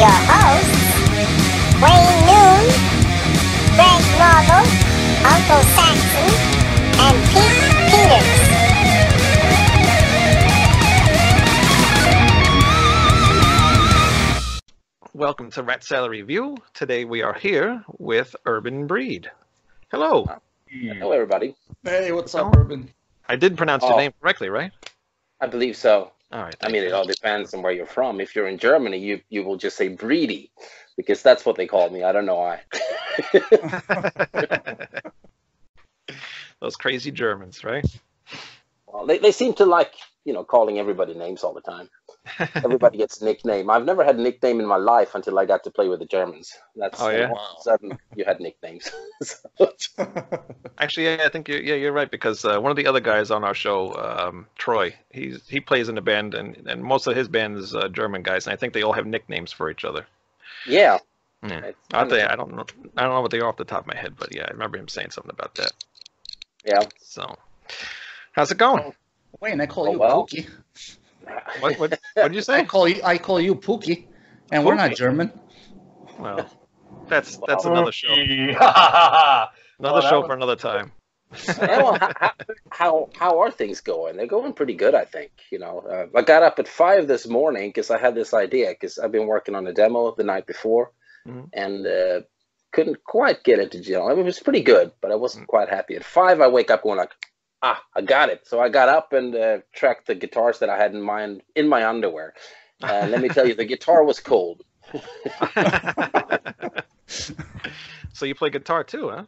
your hosts, Wayne Noon, Greg Norville, Uncle Saxon, and Pete Peters. Welcome to Rat Salad Review. Today we are here with Urban Breed. Hello. Hello, everybody. Hey, what's up. Urban? I did pronounce your Oh. name correctly, right? I believe so. All right. I mean, it all depends on where you're from. If you're in Germany, you you will just say Breedy, because that's what they call me. I don't know why. Those crazy Germans, right? well, they they seem to like you know calling everybody names all the time. Everybody gets a nickname. I've never had a nickname in my life until I got to play with the Germans. That's Oh, yeah? all of a sudden you had nicknames. So- Actually, yeah, I think you're, yeah, you're right because uh, one of the other guys on our show, um, Troy, he's he plays in a band, and, and most of his band is uh, German guys, and I think they all have nicknames for each other. yeah. Yeah. I, kind of- think, I don't know, I don't know what they are off the top of my head, but yeah, I remember him saying something about that. Yeah. So, how's it going? Wayne, I call Oh, you well. Pookie. What what what did you say? I say? call you I call you Pookie, and we're not German. Well, that's that's Well, another show. Another Well, show was- for another time. Well, how, how how are things going? They're going pretty good, I think. You know, uh, I got up at five this morning because I had this idea because I've been working on a demo the night before, Mhm. and uh, couldn't quite get it to gel. I mean, it was pretty good, but I wasn't quite happy. At five, I wake up going like, ah, I got it. So I got up and uh, tracked the guitars that I had in mind in my underwear. And let me tell you, the guitar was cold. so you play guitar too, huh?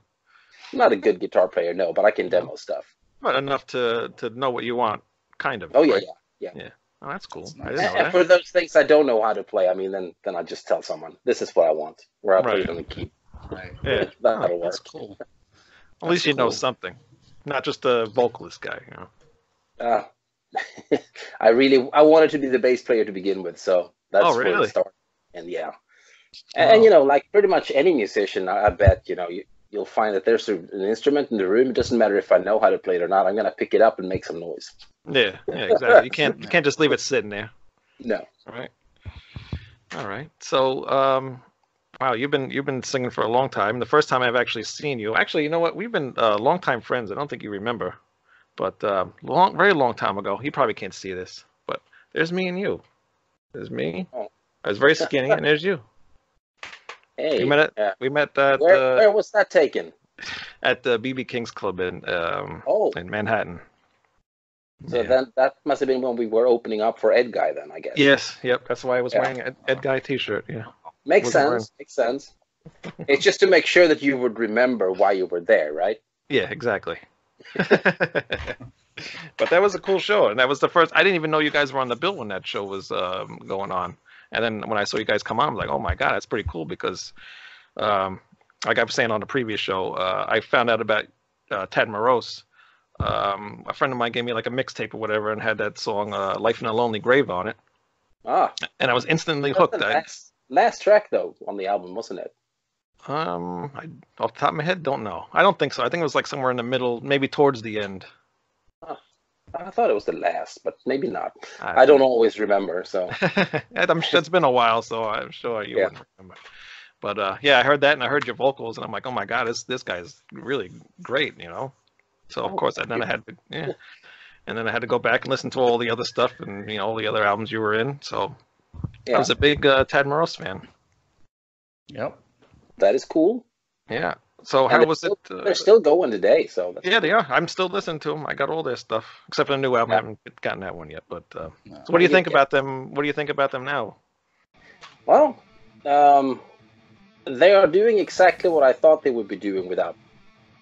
I'm not a good guitar player, no, but I can demo stuff. But enough to to know what you want, kind of. Oh yeah, right? yeah. Oh, that's cool. That's I nice. didn't know And that. for those things I don't know how to play, I mean, then then I just tell someone this is what I want, where I put Right. it on the key. Right. Yeah. That'll That's work. cool. At least that's you know something, not just a vocalist guy. You know. Uh, I really I wanted to be the bass player to begin with, so that's Oh, where really? it started. And yeah, and, and, you know, like pretty much any musician, I, I bet you know you, you'll find that there's a, an instrument in the room. It doesn't matter if I know how to play it or not. I'm gonna pick it up and make some noise. Yeah, yeah, exactly. You can't you can't just leave it sitting there. No, All right. All right. So, um, wow, you've been you've been singing for a long time. The first time I've actually seen you, actually, you know what? We've been uh, longtime friends. I don't think you remember, but uh, long, very long time ago. He probably can't see this, but there's me and you. There's me. Oh. I was very skinny, and there's you. hey, We met at uh, we met at where uh, where was that taken? at the BB King's Club in um, Oh, in Manhattan. so Yeah. then that must have been when we were opening up for Edguy. Then I guess. Yes, yep. That's why I was Yeah. wearing an Edguy T-shirt. Yeah. Makes sense. Makes sense. it's just to make sure that you would remember why you were there, right? Yeah, exactly. but that was a cool show, and that was the first. I didn't even know you guys were on the bill when that show was um, going on. And then when I saw you guys come on, I'm like, oh my god, that's pretty cool because, um, like I was saying on the previous show, uh, I found out about uh, Tad Morose. Um, a friend of mine gave me like a mixtape or whatever, and had that song uh, "Life in a Lonely Grave" on it, Ah, and I was instantly hooked. I, last, track though on the album, wasn't it? um, I, off the top of my head, don't know. I don't think so. I think it was like somewhere in the middle, maybe towards the end. I thought it was the last, but maybe not. I don't always remember. So I'm sure it's been a while, so I'm sure you Yeah. wouldn't remember. But uh, yeah, I heard that and I heard your vocals, and I'm like, oh my god, this this guy's really great, you know. So of Oh, course, and then I had to, yeah, and then I had to go back and listen to all the other stuff and you know all the other albums you were in. So I was a big uh, Tad Morose fan. Yep. that is cool. Yeah. So And how they're was it? still- Uh, They're still going today. So that's, yeah, they are. I'm still listening to them. I got all their stuff except for the new album. I haven't gotten that one yet. But uh, No. so what do you think yeah. about them? What do you think about them now? well, um, they are doing exactly what I thought they would be doing without.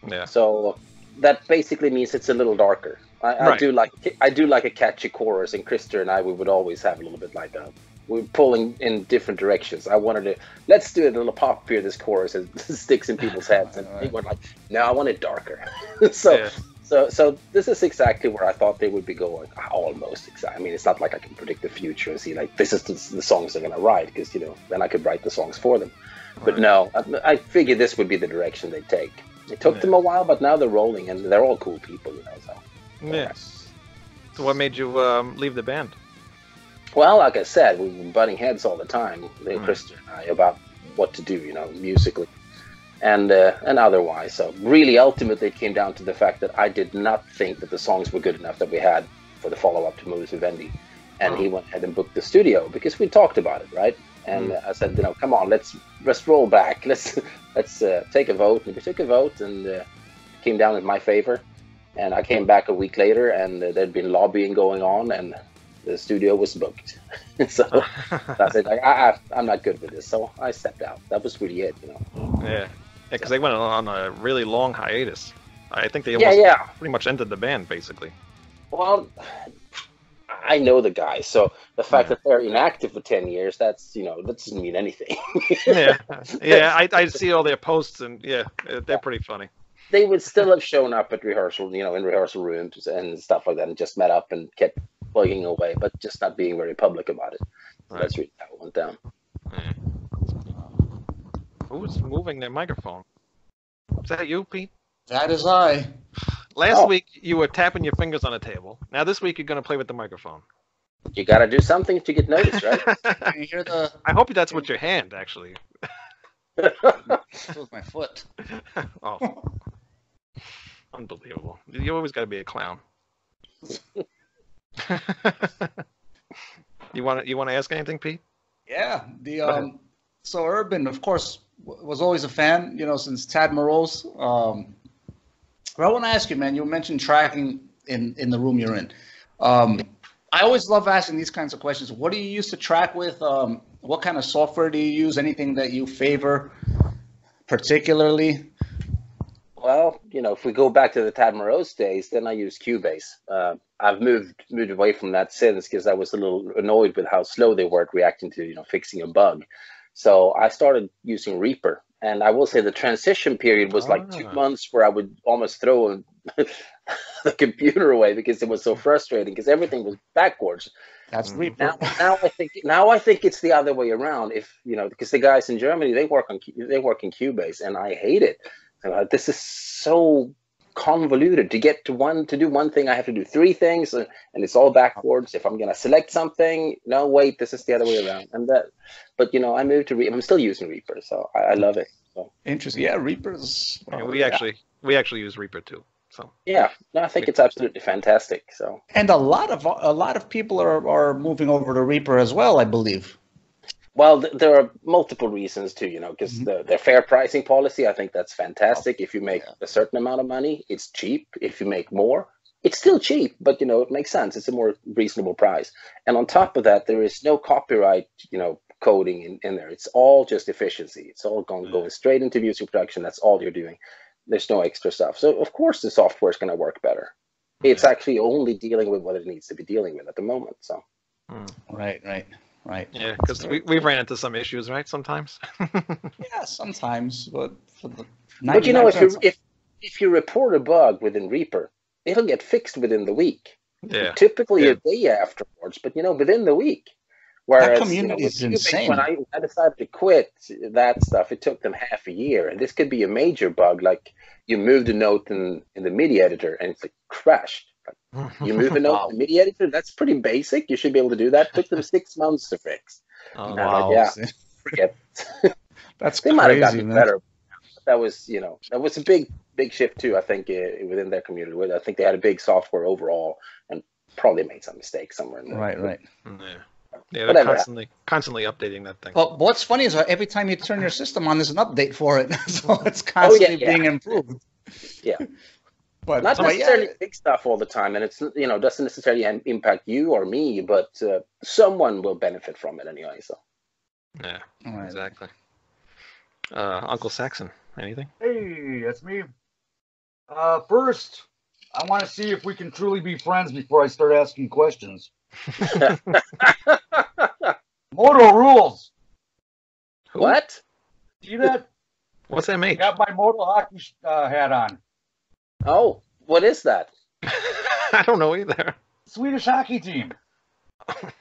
Yeah. So that basically means it's a little darker. I, I do like I do like a catchy chorus, and Christer and I we would always have a little bit like that. We're pulling in different directions. I wanted to let's do it a little poppier this chorus and sticks in people's heads, and he went like, no, I want it darker. so Yeah. so so this is exactly where I thought they would be going. Almost exactly. I mean, it's not like I can predict the future and see like this is the, the songs they're gonna write because you know then I could write the songs for them. But no, I, I figured this would be the direction they take. It took Yeah. them a while, but now they're rolling, and they're all cool people, you know. So Yes. So what made you um, leave the band? Well, like I said, we've been butting heads all the time, Mm. Christian and I, about what to do, you know, musically and uh, and otherwise. So really, ultimately, it came down to the fact that I did not think that the songs were good enough that we had for the follow-up to Modus Vivendi, and he went ahead and booked the studio because we talked about it, right? And uh, I said, you know, come on, let's let's roll back, let's let's uh, take a vote. And we took a vote, and uh, it came down in my favor. And I came back a week later, and uh, there'd been lobbying going on, and the studio was booked. so I said, like, I, I, I'm not good with this, so I stepped out. That was really it, you know. yeah, because they went on a really long hiatus. I think they Yeah, almost yeah. pretty much ended the band basically. Well, I know the guys, so the fact Yeah. that they're inactive for ten years, that's you know, that doesn't mean anything. Yeah, yeah. I, I see all their posts and yeah, they're pretty funny. they would still have shown up at rehearsal, you know, in rehearsal rooms and stuff like that, and just met up and kept plugging away, but just not being very public about it. So Right. That's really how it went down. Yeah. Who's moving their microphone? Is that you, Pete? That is I. Last Oh. week you were tapping your fingers on a table. Now this week you're gonna play with the microphone. You got to do something to get noticed, right? Can you hear the I hope that's with your hand, actually. with my foot? Oh, unbelievable! You always got to be a clown. you want to you want to ask anything, Pete? Yeah, the um, so Urban, of course, w- was always a fan, you know, since Tad Morose. Um, but I want to ask you, man. You mentioned tracking in in the room you're in. Um, I always love asking these kinds of questions. What do you use to track with? Um, what kind of software do you use? Anything that you favor particularly? Well, you know, if we go back to the Tad Morose days, then I use Cubase. Uh, I've moved moved away from that since because I was a little annoyed with how slow they were at reacting to you know fixing a bug. So I started using Reaper, and I will say the transition period was like two Ah. months where I would almost throw the computer away because it was so frustrating because everything was backwards. That's Mhm. Reaper. Now, now I think now I think it's the other way around. If you know, because the guys in Germany they work on they work in Cubase, and I hate it. Uh, this is so convoluted to get to one to do one thing. I have to do three things, and, and it's all backwards. If I'm gonna select something, no, wait, this is the other way around. And that, but you know, I moved to Reaper. I'm still using Reaper, so I, I love it. So Interesting. Yeah, Reaper's. Yeah, uh, we actually we actually use Reaper too. So yeah, no, I think it's absolutely fantastic. So and a lot of a lot of people are are moving over to Reaper as well, I believe. Well, th- there are multiple reasons too, you know, because Mhm. the, their fair pricing policy, I think that's fantastic. if you make yeah. a certain amount of money, it's cheap. If you make more, it's still cheap, but you know, it makes sense. It's a more reasonable price. And on top of that, there is no copyright, you know, coding in, in there. It's all just efficiency. It's all going, Yeah. going straight into music production. That's all you're doing. There's no extra stuff. So of course the software is going to work better. It's Yeah. actually only dealing with what it needs to be dealing with at the moment. So mm, Right, right, right. yeah, because we we ran into some issues, right? Sometimes. Yeah, sometimes, but for the But you know, if you if if you report a bug within Reaper, it'll get fixed within the week. yeah. Typically Yeah. a day afterwards, but you know, within the week. Whereas community you know, is insane. When I, I decided to quit that stuff, it took them half a year, and this could be a major bug. Like you moved a note in in the MIDI editor, and it's like crashed. You move a note Wow. in the MIDI editor. That's pretty basic. You should be able to do that. took them six months to fix. Oh, Yeah, wow. like, yeah. Forget. That's They might have gotten man. better. That was, you know, that was a big, big shift too. I think uh, within their community, I think they had a big software overall, and probably made some mistakes somewhere. In there. Right, right. Yeah. Yeah, they're Whatever. constantly constantly updating that thing. But what's funny is every time you turn your system on, there's an update for it, so it's constantly yeah. being improved. Yeah. But, Not but necessarily yeah, big stuff all the time, and it's you know doesn't necessarily impact you or me, but uh, someone will benefit from it anyway. So Yeah, all right. exactly. Uh, Uncle Saxon, anything? Hey, that's me. Uh, first, I want to see if we can truly be friends before I start asking questions. Modo rules. What? See that? What's that I make? got my Modo hockey uh, hat on. Oh, what is that? I don't know either. Swedish hockey team.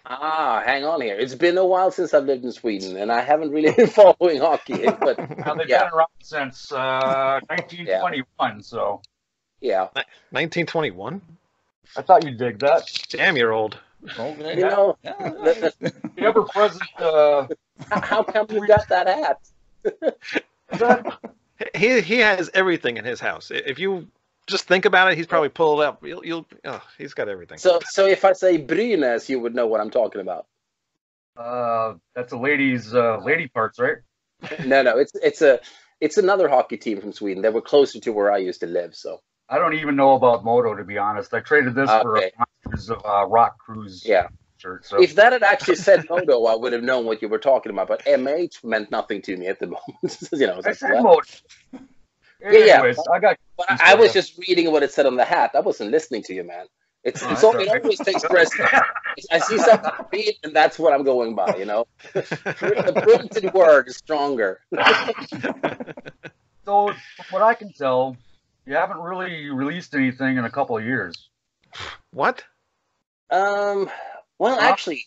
Ah, hang on here. It's been a while since I've lived in Sweden, and I haven't really been following hockey. But Now, they've Yeah. been around since uh, 1921, so yeah, 1921. I thought you'd dig that. Damn, you're old. Okay. You know, Yeah. the- The ever present. Uh, how, how come you got that hat? that, He he has everything in his house. If you just think about it, he's probably pulled it up. You'll, you'll oh, he's got everything. So, so if I say Brynäs, you would know what I'm talking about. uh, that's a lady's uh, lady parts, right? No, no, it's it's a it's another hockey team from Sweden. that were closer to where I used to live. So, I don't even know about Modo to be honest. I traded this for Okay. a Monsters of uh, Rock Cruise yeah. shirt. So If that had actually said Modo, I would have known what you were talking about. But MH meant nothing to me at the moment. you know, it's I like, said what? Modo. Yeah, yeah. Anyways, I got But I, I was just reading what it said on the hat. I wasn't listening to you, man. It's, Oh, it's that's all, all it always takes precedence. I see something read, and that's what I'm going by. You know, the printed word is stronger. so. What I can tell, you haven't really released anything in a couple of years. what? Um, well, actually,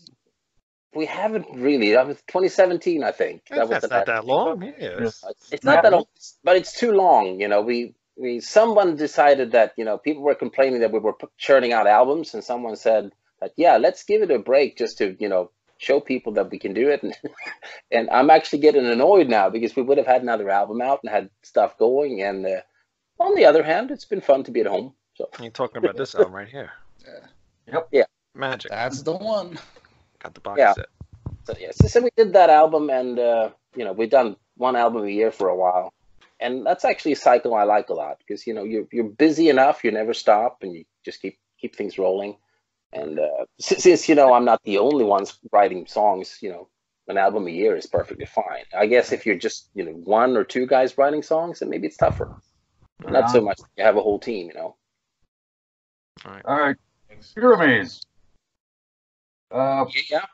we haven't really. That was 2017, I think. That was That's the not that long. Yes. It's not that long, but it's too long. You know, we we someone decided that you know people were complaining that we were churning out albums, and someone said that yeah, let's give it a break just to you know show people that we can do it. And, and I'm actually getting annoyed now because we would have had another album out and had stuff going. And uh, on the other hand, it's been fun to be at home. So You're talking about this album right here. Yeah. Yep. Yeah. Magic. That's the one. Got the box Yeah. set. So yeah, so, so we did that album, and uh, you know we've done one album a year for a while, and that's actually a cycle I like a lot because you know you're you're busy enough, you never stop, and you just keep keep things rolling. And uh, since, since you know I'm not the only ones writing songs, you know an album a year is perfectly fine. I guess if you're just you know one or two guys writing songs, then maybe it's tougher. Not so much. You have a whole team, you know. All right, Pyramaze. Uh, Yeah.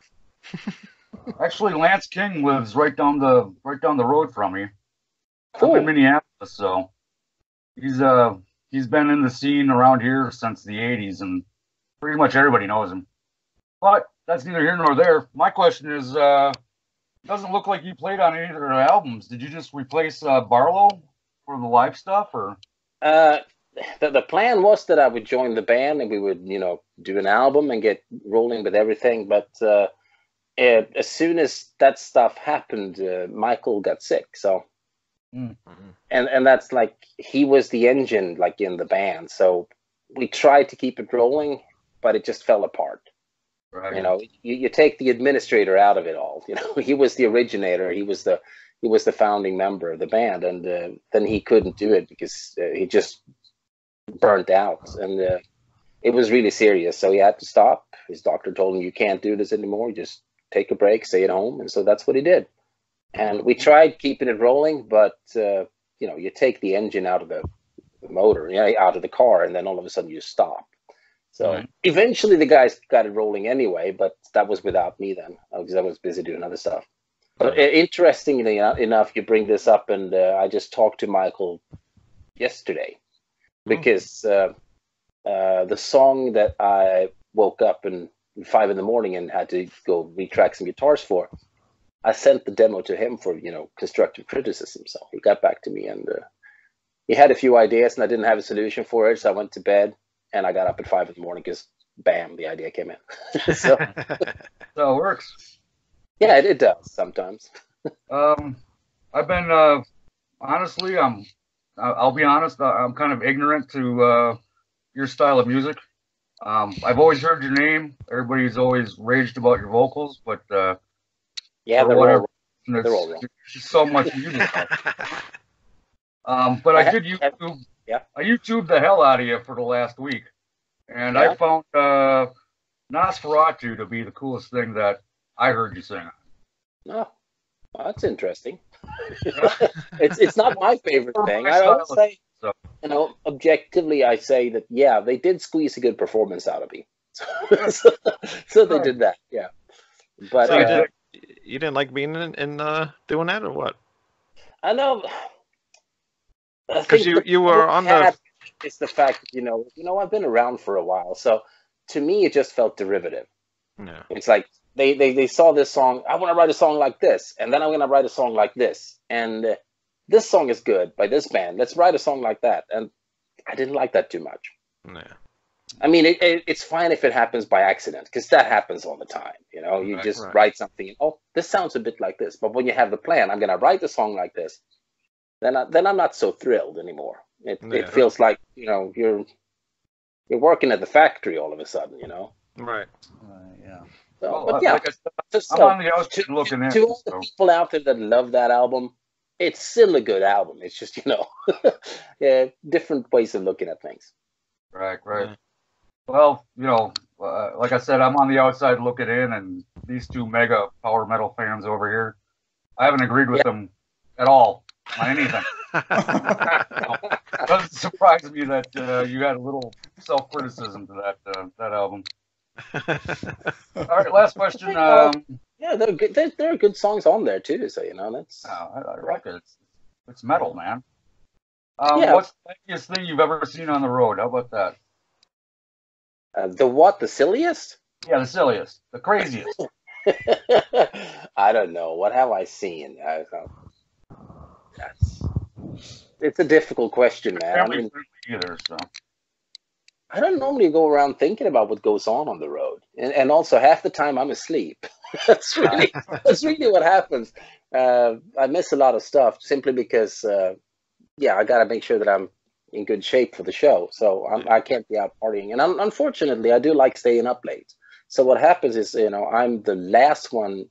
actually, Lance King lives right down the right down the road from me. Cool. in Minneapolis, so he's uh he's been in the scene around here since the '80s, and pretty much everybody knows him. But that's neither here nor there. My question is, uh, doesn't look like you played on any of their albums. Did you just replace uh, Barlow for the live stuff, or Uh, the, the plan was that I would join the band and we would, you know, do an album and get rolling with everything. But uh, eh, as soon as that stuff happened, uh, Michael got sick. So, Mhm. and and that's like he was the engine, like in the band. So we tried to keep it rolling, but it just fell apart. right? You know, you, you take the administrator out of it all. You know, he was the originator. He was the he was the founding member of the band, and uh, then he couldn't do it because uh, he just burnt out, and uh, it was really serious. So he had to stop. His doctor told him, "You can't do this anymore. Just take a break, stay at home." And so that's what he did. And we tried keeping it rolling, but uh, you know, you take the engine out of the, the motor, you know, out of the car, and then all of a sudden you stop. So Right. eventually the guys got it rolling anyway, but that was without me then because I was busy doing other stuff. But uh, interestingly enough, you bring this up, and uh, I just talked to Michael yesterday because uh, uh, the song that I woke up in five in the morning and had to go retrack some guitars for, I sent the demo to him for you know constructive criticism. So he got back to me and uh, he had a few ideas, and I didn't have a solution for it, so I went to bed and I got up at five in the morning because bam, the idea came in. so So it works. yeah, it, it does sometimes. Um, I've been uh, honestly, I'm. I- I'll be honest. I'm kind of ignorant to uh, your style of music. Um, I've always heard your name. Everybody's always raged about your vocals, but uh, Yeah, they're whatever. all there's They're all wrong. just so much music. Um, but I did YouTube. yeah. I YouTubed the hell out of you for the last week, and I found uh, Nosferatu to be the coolest thing that I heard you sing. Oh, well, that's interesting. it's it's not my favorite thing. I always style, say, so. you know, objectively, I say that yeah, they did squeeze a good performance out of me. so, so they did that, yeah. But So you, uh, did, you didn't like being in, in uh, doing that or what? I know. Because you you were on I the had is the fact that you know, you know, I've been around for a while, so to me, it just felt derivative. yeah. It's like they, they, they saw this song. I want to write a song like this, and then I'm going to write a song like this. And uh, this song is good by this band. Let's write a song like that. And I didn't like that too much. yeah. I mean, it, it, it's fine if it happens by accident because that happens all the time. You know, you Right, just right. write something. Oh, this sounds a bit like this. But when you have the plan, I'm going to write a song like this. Then, I, then I'm not so thrilled anymore. It, Yeah. it feels like you know you're you're working at the factory all of a sudden. You know. Right. Uh, yeah. So, Well, but yeah, like I said, so, I'm so on the outside looking in. to all the so- people out there that love that album, it's still a good album. It's just you know, yeah, different ways of looking at things. Right, right. Yeah. Well, you know, uh, like I said, I'm on the outside looking in, and these two mega power metal fans over here, I haven't agreed with them at all on anything. Doesn't surprise me that uh, you had a little self criticism to that uh, that album. All right, last question. Um, Yeah, there are good. There, there are good songs on there too. So you know, that's oh, I, I like it. It's, it's metal, man. Um, Yeah. What's the funniest thing you've ever seen on the road? How about that? uh, the what the silliest. Yeah, the silliest, the craziest. I don't know. What have I seen? I, that's it's a difficult question, man. I, mean, either, so. I don't normally go around thinking about what goes on on the road, and, and also half the time I'm asleep. that's really that's really what happens. Uh, I miss a lot of stuff simply because, uh, yeah, I got to make sure that I'm in good shape for the show. So I'm, I can't be out partying, and un- unfortunately, I do like staying up late. So what happens is, you know, I'm the last one.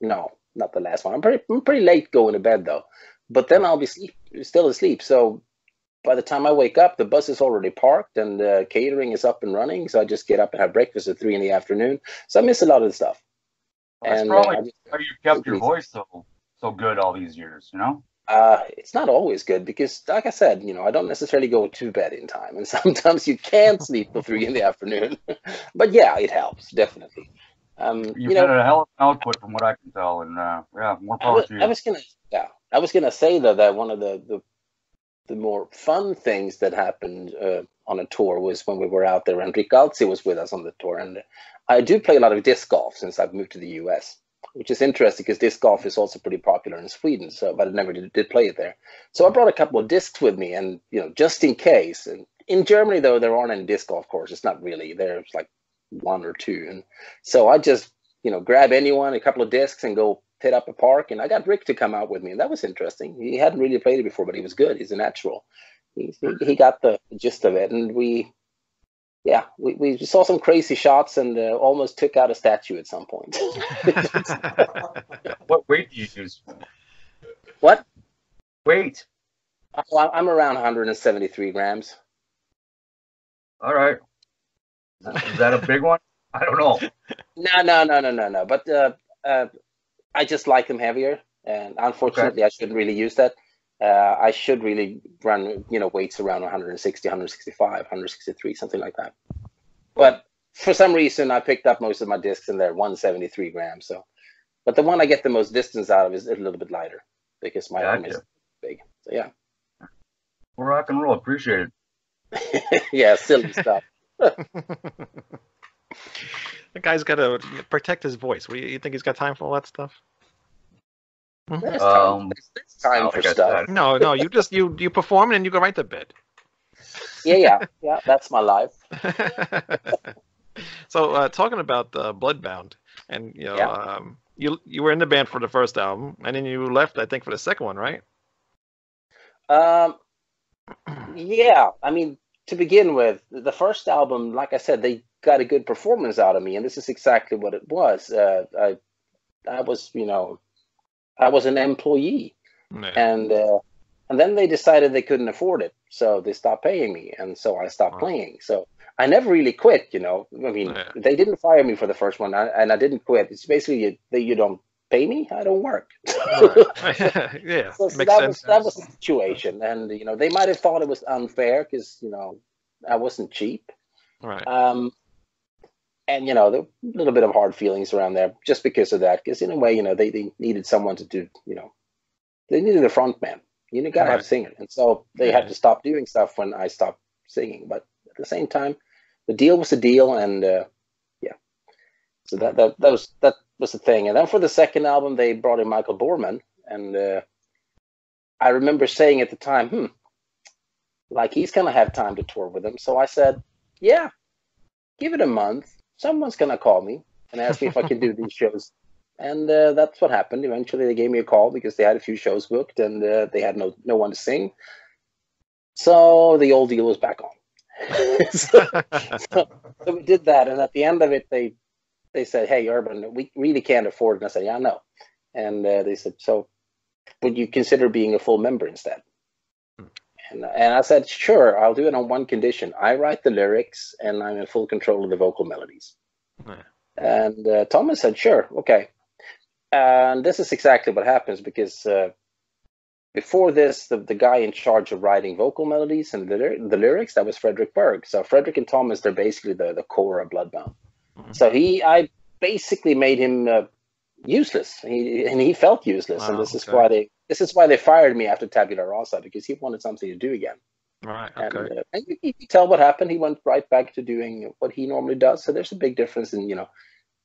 No, not the last one. I'm pretty I'm pretty late going to bed though, but then I'll be sleep, still asleep. So by the time I wake up, the bus is already parked and uh, catering is up and running. So I just get up and have breakfast at three in the afternoon. So I miss a lot of the stuff. That's and uh, probably I just- how you kept your voice so so good all these years, you know? uh, it's not always good because, like I said, you know, I don't necessarily go to bed in time, and sometimes you can't sleep till three in the afternoon. but yeah, it helps definitely. Um, You've you know, had a hell of an output from what I can tell, and uh, yeah, more I power was, to you. I was gonna, yeah, I was gonna say though that one of the the, the more fun things that happened uh, on a tour was when we were out there, and Rick Altzi was with us on the tour, and I do play a lot of disc golf since I've moved to the U.S., which is interesting because disc golf is also pretty popular in Sweden. So, but I never did, did play it there. So I brought a couple of discs with me, and you know, just in case. And in Germany, though, there aren't any disc golf courses. Not really. There's like one or two, and so I just you know grab anyone, a couple of discs, and go hit up a park. And I got Rick to come out with me, and that was interesting. He hadn't really played it before, but he was good. He's a natural. He, he, got the gist of it, and we, yeah, we, we saw some crazy shots and uh, almost took out a statue at some point. What weight do you use? what? Weight. Oh, I'm around 173 grams. All right. Is that a big one? I don't know. No, no, no, no, no, no. But uh, uh, I just like them heavier, and unfortunately, I shouldn't really use that. Uh, I should really run, you know, weights around 160, 165, 163, something like that. But for some reason, I picked up most of my discs and they're 173 grams. So, but the one I get the most distance out of is a little bit lighter because my arm is big. So yeah, Well, Rock and roll. Appreciate it. yeah, silly stuff. the guy's got to protect his voice. What you, you think he's got time for all that stuff? There's time, Um, there's, there's time for stuff. No, no. You just you you perform and you go right to bed. Yeah, yeah, yeah. That's my life. so uh, talking about uh, Bloodbound, and you know, Yeah. um, you you were in the band for the first album, and then you left, I think, for the second one, right? Um, yeah, I mean, to begin with, the first album, like I said, they got a good performance out of me, and this is exactly what it was. Uh, I, I was, you know, I was an employee, and uh, and then they decided they couldn't afford it, so they stopped paying me, and so I stopped Wow. playing. So I never really quit, you know. I mean, they didn't fire me for the first one, and I didn't quit. It's basically you, they, you don't pay me, I don't work. yeah, So, so makes that sense. was that was the situation, and you know they might have thought it was unfair because you know I wasn't cheap, right. um, and you know there were a little bit of hard feelings around there just because of that. Because in a way, you know they, they needed someone to do, you know, they needed a front man. You know, gotta have a singer, and so they Yeah. had to stop doing stuff when I stopped singing. But at the same time, the deal was a deal, and uh, yeah, so that that that was that was the thing. And then for the second album, they brought in Michael Bormann, and uh, I remember saying at the time, hmm, like he's gonna have time to tour with them. So I said, yeah, give it a month. Someone's gonna call me and ask me if I can do these shows. And uh, that's what happened. Eventually, they gave me a call because they had a few shows booked and uh, they had no no one to sing. So the old deal was back on. so, so, so we did that, and at the end of it, they they said, "Hey, Urban, we really can't afford." it. And I said, "Yeah, I know." And uh, they said, "So, would you consider being a full member instead?" And, and I said, "Sure, I'll do it on one condition: I write the lyrics, and I'm in full control of the vocal melodies." Yeah. And uh, Thomas said, "Sure, okay." And this is exactly what happens because uh, before this, the, the guy in charge of writing vocal melodies and the, the lyrics that was Fredrik Bergh. So Fredrik and Thomas, they're basically the, the core of Bloodbound. Mhm. So he, I basically made him uh, useless, he, and he felt useless. and Wow, this is why they, this is why they fired me after Tabula Rasa because he wanted something to do again. Right. And, Okay. uh, and you, you can tell what happened. He went right back to doing what he normally does. So there's a big difference in, you know,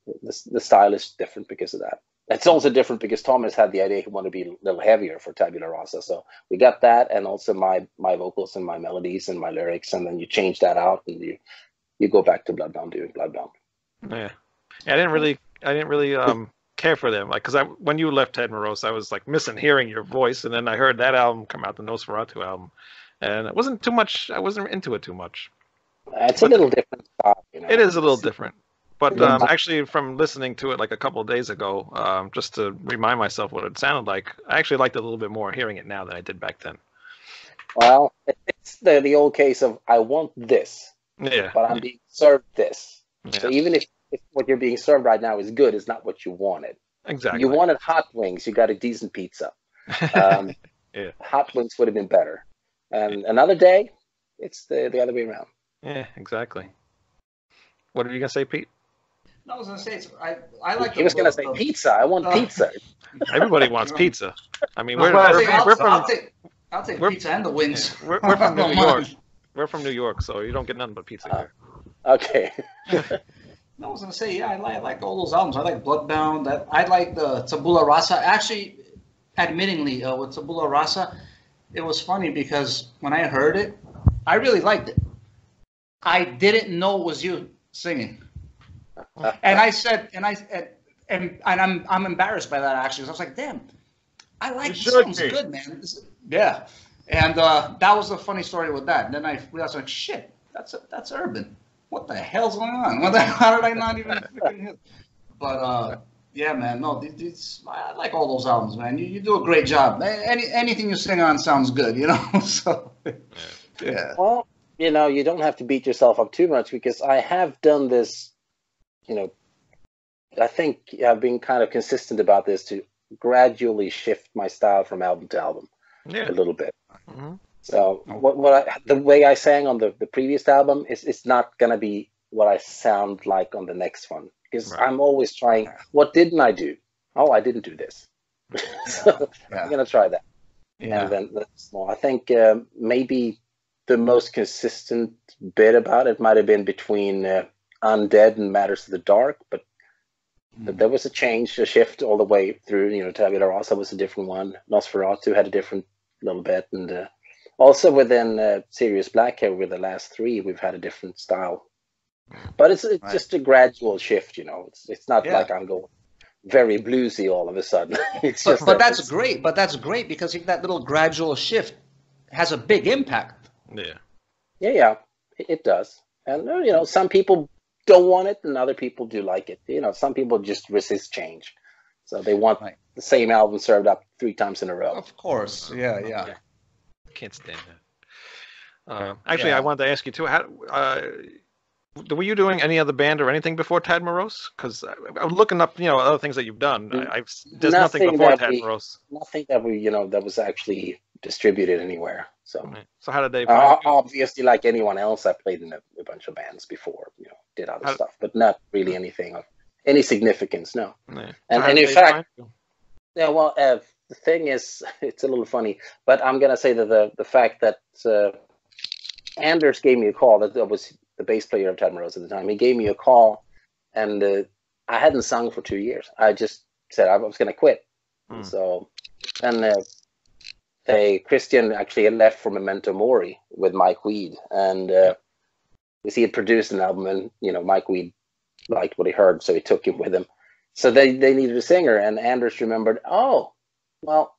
the, the style is different because of that. It's also different because Thomas had the idea he wanted to be a little heavier for Tabula Rasa. So we got that, and also my my vocals and my melodies and my lyrics, and then you change that out, and you you go back to Bloodbound doing Bloodbound. Yeah. I didn't really, I didn't really um care for them, like, cause I when you left Tad Morose, I was like missing hearing your voice, and then I heard that album come out, the Nosferatu album, and it wasn't too much. I wasn't into it too much. It's a little different. You know? It is a little different. But um, actually, from listening to it like a couple of days ago, um, just to remind myself what it sounded like, I actually liked it a little bit more hearing it now than I did back then. Well, it's the the old case of I want this, Yeah. but I'm being served this. So even if, if what you're being served right now is good, it's not what you wanted. Exactly. You wanted hot wings, you got a decent pizza. Um, Yeah. Hot wings would have been better. And another day, it's the, the other way around. yeah. Exactly. What are you gonna say, Pete? No, I was gonna say it's, I I like. he the- was going to say the- pizza. I want Uh, pizza. Everybody wants pizza. I mean, we're but I'll we're, take, from, I'll, we're I'll from take I'll take we're- pizza and the wings. we're, we're from New York. We're from New York, so you don't get nothing but pizza Uh, here. Okay. I was gonna say, yeah, I like, I like all those albums. I like Bloodbound. I, I like the Tabula Rasa. Actually, admittingly, uh, with Tabula Rasa, it was funny because when I heard it, I really liked it. I didn't know it was you singing, and I said, and I and and, and I'm I'm embarrassed by that actually. I was like, damn, I like this sounds be. good, man. This- yeah, and uh, that was the funny story with that. And then I realized, like, shit, that's that's urban what the hell's going on? What the, how did I not even freaking hit? But uh, yeah, man, no, these, these, I like all those albums, man. You, you do a great job. Any anything you sing on sounds good, you know. so yeah, Well, you know, you don't have to beat yourself up too much because I have done this, you know, I think I've been kind of consistent about this to gradually shift my style from album to album Yeah. a little bit. hmm So what, what I, the way I sang on the, the previous album is it's not gonna be what I sound like on the next one because Right. I'm always trying. What didn't I do? Oh, I didn't do this. so yeah, I'm gonna try that. yeah. And then that's more. I think um, maybe the most consistent bit about it might have been between uh, Undead and Matters of the Dark, but, but there was a change, a shift all the way through. You know, Tabula Rasa was a different one. Nosferatu had a different little bit, and uh, also within uh, Serious Black over the last three, we've had a different style. But it's, it's Right. just a gradual shift, you know. It's it's not Yeah. like I'm going very bluesy all of a sudden. it's But, just but that that's it's- great. But that's great because that little gradual shift has a big impact. Yeah. Yeah, yeah, it, it does. And uh, you know, some people don't want it, and other people do like it. You know, some people just resist change, so they want Right. the same album served up three times in a row. Of course, yeah, yeah. Yeah. Can't stand that. Uh, actually, Yeah. I wanted to ask you too. How uh, were you doing any other band or anything before Tad Morose? Because I'm looking up, you know, other things that you've done. I, I've there's nothing, Nothing before Tad we- Morose. Nothing that we, you know, that was actually distributed anywhere. So Right. So how did they? uh, find you? obviously, like anyone else, I played in a, a bunch of bands before. You know, did other How- stuff, but not really anything of any significance. No. Yeah. So And, how and in fact. Yeah, well, uh, the thing is, it's a little funny, but I'm gonna say that the the fact that uh, Anders gave me a call. That, was the bass player of Tad Morose at the time. He gave me a call, and uh, I hadn't sung for two years. I just said I was gonna quit. Hmm. So, and uh, they Christian actually left for Memento Mori with Mike Wead, and uh, because he had produced an album, and you know Mike Wead liked what he heard, so he took him with him. So they they needed a singer, and Anders remembered, oh, well,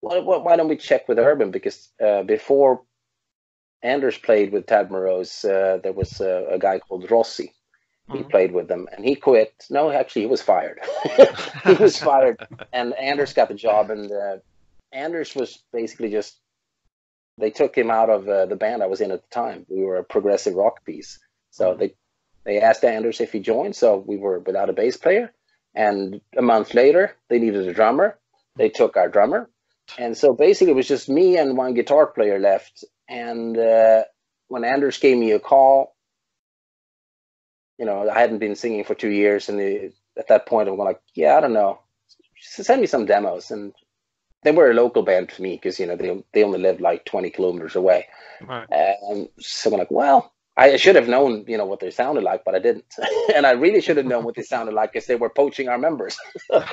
why, why don't we check with Urban? Because uh, before Anders played with Tad Morose, uh, there was a, a guy called Rossi. He Mhm. played with them, and he quit. No, actually, he was fired. he was fired, and Anders got the job. And uh, Anders was basically just they took him out of uh, the band I was in at the time. We were a progressive rock piece, so they they asked Anders if he joined. So we were without a bass player, and a month later they needed a drummer. They took our drummer, and so basically it was just me and one guitar player left. And uh, when Anders gave me a call, you know, I hadn't been singing for two years, and the, at that point I'm like, yeah, I don't know, send me some demos, and they were a local band to me because you know they they only lived like 20 kilometers away. Right. Um, so I'm like, well, I should have known, you know, what they sounded like, but I didn't, and I really should have known what they sounded like because they were poaching our members. but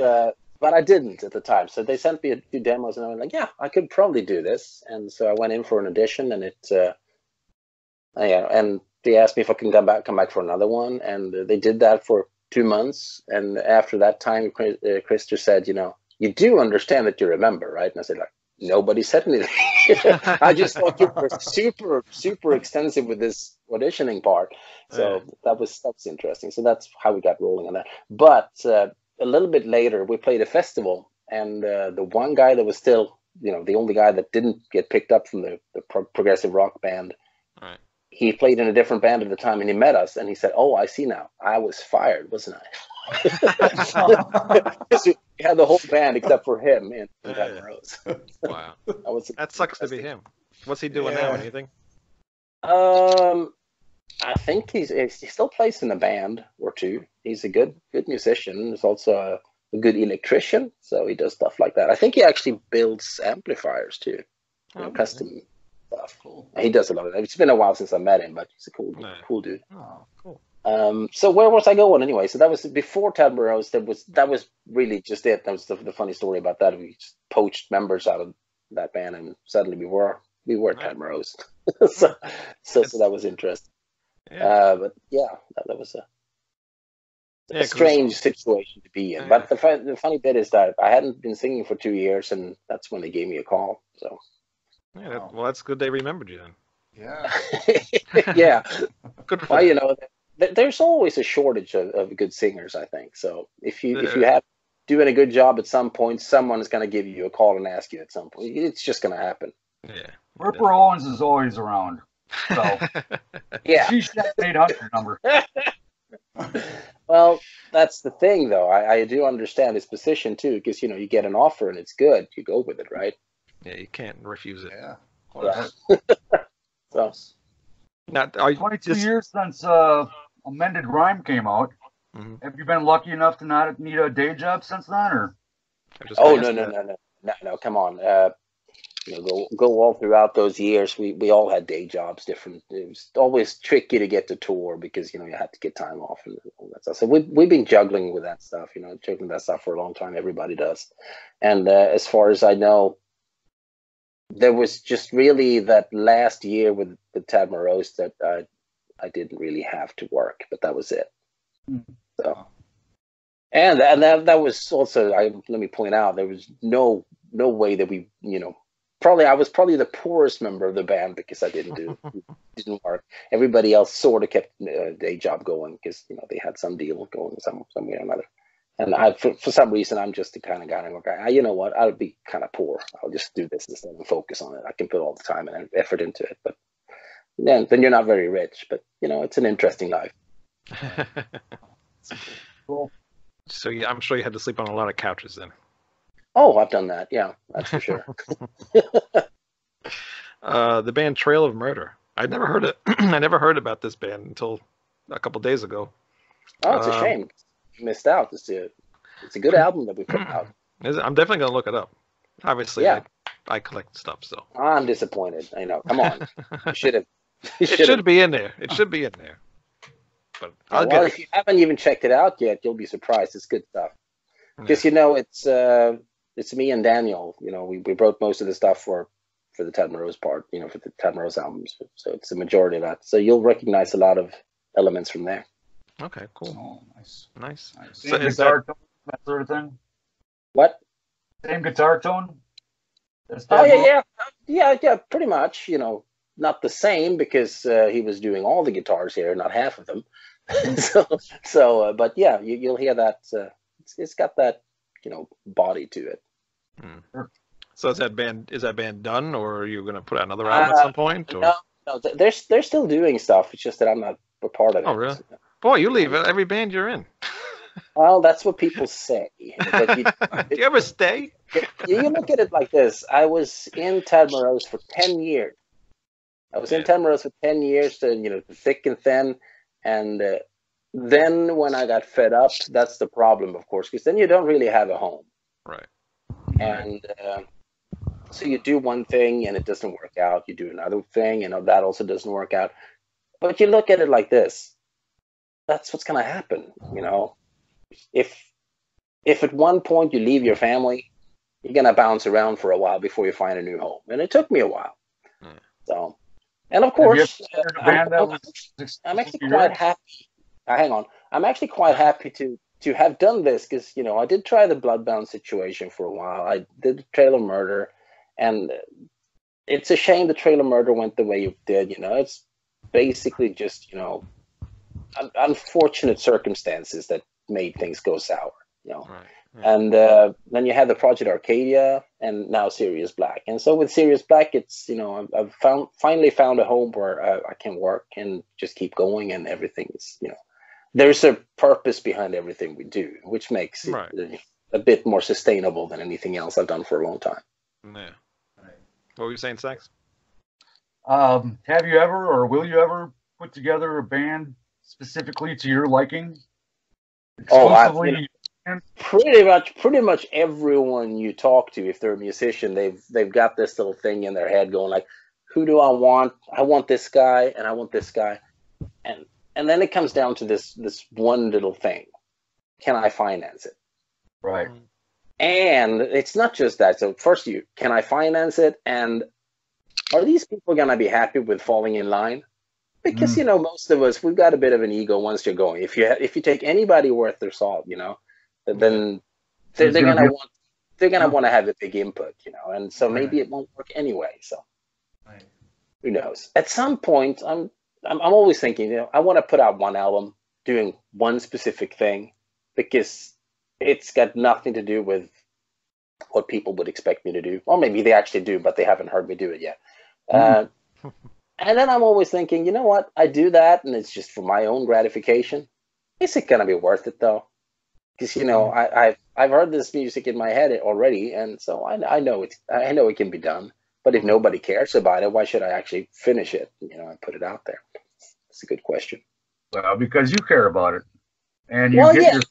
uh, but I didn't at the time. So they sent me a few demos, and I was like, yeah, I could probably do this. And so I went in for an audition, and it, uh, yeah, and they asked me if I can come back, come back for another one, and they did that for two months. And after that time, Chris- uh, said, you know, you do understand that you remember, right? And I said, like, nobody said anything. I just thought you were super, super extensive with this auditioning part. So that was that was interesting. So that's how we got rolling on that. But uh, a little bit later, we played a festival, and uh, the one guy that was still, you know, the only guy that didn't get picked up from the, the pro- progressive rock band, Right. he played in a different band at the time, and he met us, and he said, "Oh, I see now. I was fired, wasn't I?" Because we had the whole band except for him in, in Yeah, Rose. wow. That was That sucks to be him. What's he doing now? Yeah. Anything? Um, I think he's he still plays in a band or two. He's a good good musician. He's also a, a good electrician, so he does stuff like that. I think he actually builds amplifiers too, you know, Oh, okay. custom stuff. Cool. He does a lot of that. It's been a while since I met him, but he's a cool Yeah. cool dude. Oh, Cool. Um, so where was I going anyway? So that was before Tad Morose. That was that was really just it. That was the, the funny story about that. We just poached members out of that band, and suddenly we were we were Tad Morose. so, so so that was interesting. Yeah. Uh, but yeah, that, that was a, Yeah, strange situation to be in. Yeah. But the, the funny bit is that I hadn't been singing for two years, and that's when they gave me a call. So yeah that, well, that's good. They remembered you then. yeah. yeah, Good for well, you know, th- there's always a shortage of, of good singers. I think so. If you if you have doing a good job at some point, someone is going to give you a call and ask you at some point. It's just going to happen. Yeah. Ripper Owens is always around. So Yeah. she's that 800 number. Well, that's the thing, though. I, I do understand his position too, because you know you get an offer and it's good, you go with it, right? yeah, you can't refuse it. Yeah. Yeah. So Now, are you 22 just, years since uh, A Mended Rhyme came out. Mhm. Have you been lucky enough to not need a day job since then, or just Oh no no no no no no! Come on, uh, you know, go go all throughout those years. We we all had day jobs, different. It was always tricky to get to tour because you know you had to get time off and all that stuff. So we we've been juggling with that stuff, you know, juggling that stuff for a long time. Everybody does. And uh, as far as I know, there was just really that last year with the Tad Morose that I I didn't really have to work, but that was it. Hmm. So. And and that that was also I let me point out there was no no way that we you know probably I was probably the poorest member of the band because I didn't do didn't work. Everybody else sort of kept a day job going because you know they had some deal going some some way or another. And I for, for some reason I'm just the kind of guy I'm like I, you know what I'll be kind of poor. I'll just do this instead and focus on it. I can put all the time and effort into it, but then then you're not very rich. But you know it's an interesting life. Cool. so yeah, I'm sure you had to sleep on a lot of couches then. Oh, I've done that. Yeah, that's for sure. Uh, the band Trail of Murder. I never heard it. I never heard about this band until a couple days ago. Oh, it's a Um, shame. You missed out. It's a, it's a good album that we put out. Is it- I'm definitely gonna look it up. Obviously, Yeah. I, I collect stuff, so I'm disappointed. I know. Come on. You should have. You it should have. should be in there. It should be in there. But I'll well, get if you haven't even checked it out yet, you'll be surprised. It's good stuff. Yeah. Because you know, it's uh, it's me and Daniel. You know, we, we wrote most of the stuff for for the Tad Morose part, you know, for the Tad Morose albums. So it's the majority of that. So you'll recognize a lot of elements from there. Okay, cool, Oh, nice. nice. nice. So Same is guitar tone, that sort of thing. What? Same guitar tone. As Oh yeah, yeah, yeah, yeah. Pretty much. You know, not the same because uh, he was doing all the guitars here, not half of them. so, so, uh, but yeah, you, you'll hear that. Uh, it's, it's got that, you know, body to it. So is that band is that band done, or are you gonna put out another album Uh, at some point? Or? No, no, they're they're still doing stuff. It's just that I'm not a part of it. Oh, really? Boy, you leave every band you're in. Well, that's what people say. You, Do you ever stay? you look at it like this. I was in Tad Morose for 10 years. I was in Yeah. Tad Morose for 10 years, to, you know, thick and thin. And uh, then when I got fed up, that's the problem, of course, because then you don't really have a home. Right. And uh, so you do one thing and it doesn't work out. You do another thing and that also doesn't work out. But you look at it like this. That's what's going to happen, you know. If if at one point you leave your family, you're going to bounce around for a while before you find a new home. And it took me a while. Hmm. So, and of course, heard a band I'm, I'm- I'm actually quite happy. Uh, hang on, I'm actually quite happy to to have done this because you know I did try the Bloodbound situation for a while. I did the Trail Of Murder, and it's a shame the Trail Of Murder went the way it did. You know, it's basically just you know un- unfortunate circumstances that made things go sour. You know, Right. And uh, then you have the Project Arcadia, and now Serious Black. And so with Serious Black, it's you know I've, I've found finally found a home where uh, I can work and just keep going, and everything is you know there's a purpose behind everything we do, which makes it Right. uh, a bit more sustainable than anything else I've done for a long time. Yeah. What were you saying, Sax? Um, have you ever or will you ever put together a band specifically to your liking? Oh, I- Exclusively, pretty much pretty much everyone you talk to if they're a musician they've they've got this little thing in their head going like who do i want? I want this guy and i want this guy. And and then it comes down to this this one little thing. Can i finance it? Right? and it's not just that. So first you can i finance it? And are these people going to be happy with falling in line? Because Mm. you know most of us we've got a bit of an ego once you're going. If you ha- if you take anybody worth their salt you know then they're, they're gonna gonna want they're gonna want to have a big input you know and so Right. maybe it won't work anyway so. Right. who knows? At some point i'm i'm, I'm always thinking you know i want to put out one album doing one specific thing because it's got nothing to do with what people would expect me to do. Or maybe they actually do but they haven't heard me do it yet. Uh, and then i'm always thinking you know what? I do that and it's just for my own gratification. Is it going to be worth it though because you know mm. I, I've I've heard this music in my head already, and so I, I know it I know it can be done. But if mm. nobody cares about it, why should I actually finish it? You know, and put it out there. It's a good question. Well, because you care about it, and you Well, get yeah. your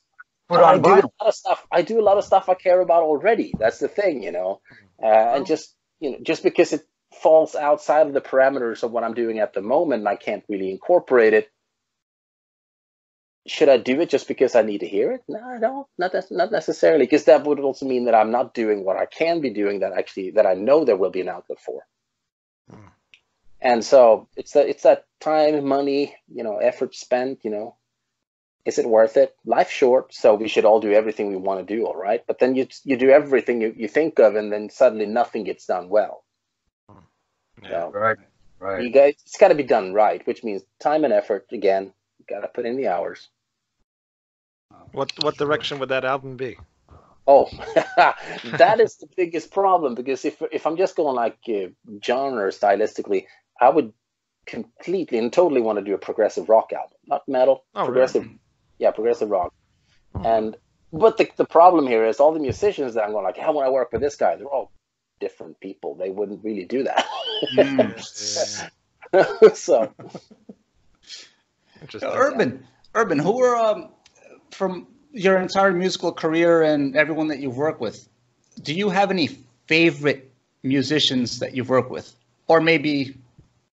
foot I on do a lot of stuff. I do a lot of stuff I care about already. That's the thing, you know. Mm. Uh, and just you know, just because it falls outside of the parameters of what I'm doing at the moment, and I can't really incorporate it. Should I do it just because I need to hear it? No, I don't. Not not necessarily, because that would also mean that I'm not doing what I can be doing. That actually that I know there will be an outlet for. Hmm. And so it's that it's that time, money, you know, effort spent. You know, is it worth it? Life's short, so we should all do everything we want to do, all right? But then you you do everything you, you think of, and then suddenly nothing gets done well. Yeah. So Right, right. you guys, it's got to be done right, which means time and effort. Again, you got to put in the hours. What what direction would that album be? Oh, that is the biggest problem because if if I'm just going like uh, genre stylistically, I would completely and totally want to do a progressive rock album, not metal, Oh, really? progressive. Yeah, progressive rock. And but the the problem here is all the musicians that I'm going like, how would I work with this guy? They're all different people. They wouldn't really do that. Mm. so Interesting. Urban, Urban, who are um, from your entire musical career and everyone that you've worked with? Do you have any favorite musicians that you've worked with, or maybe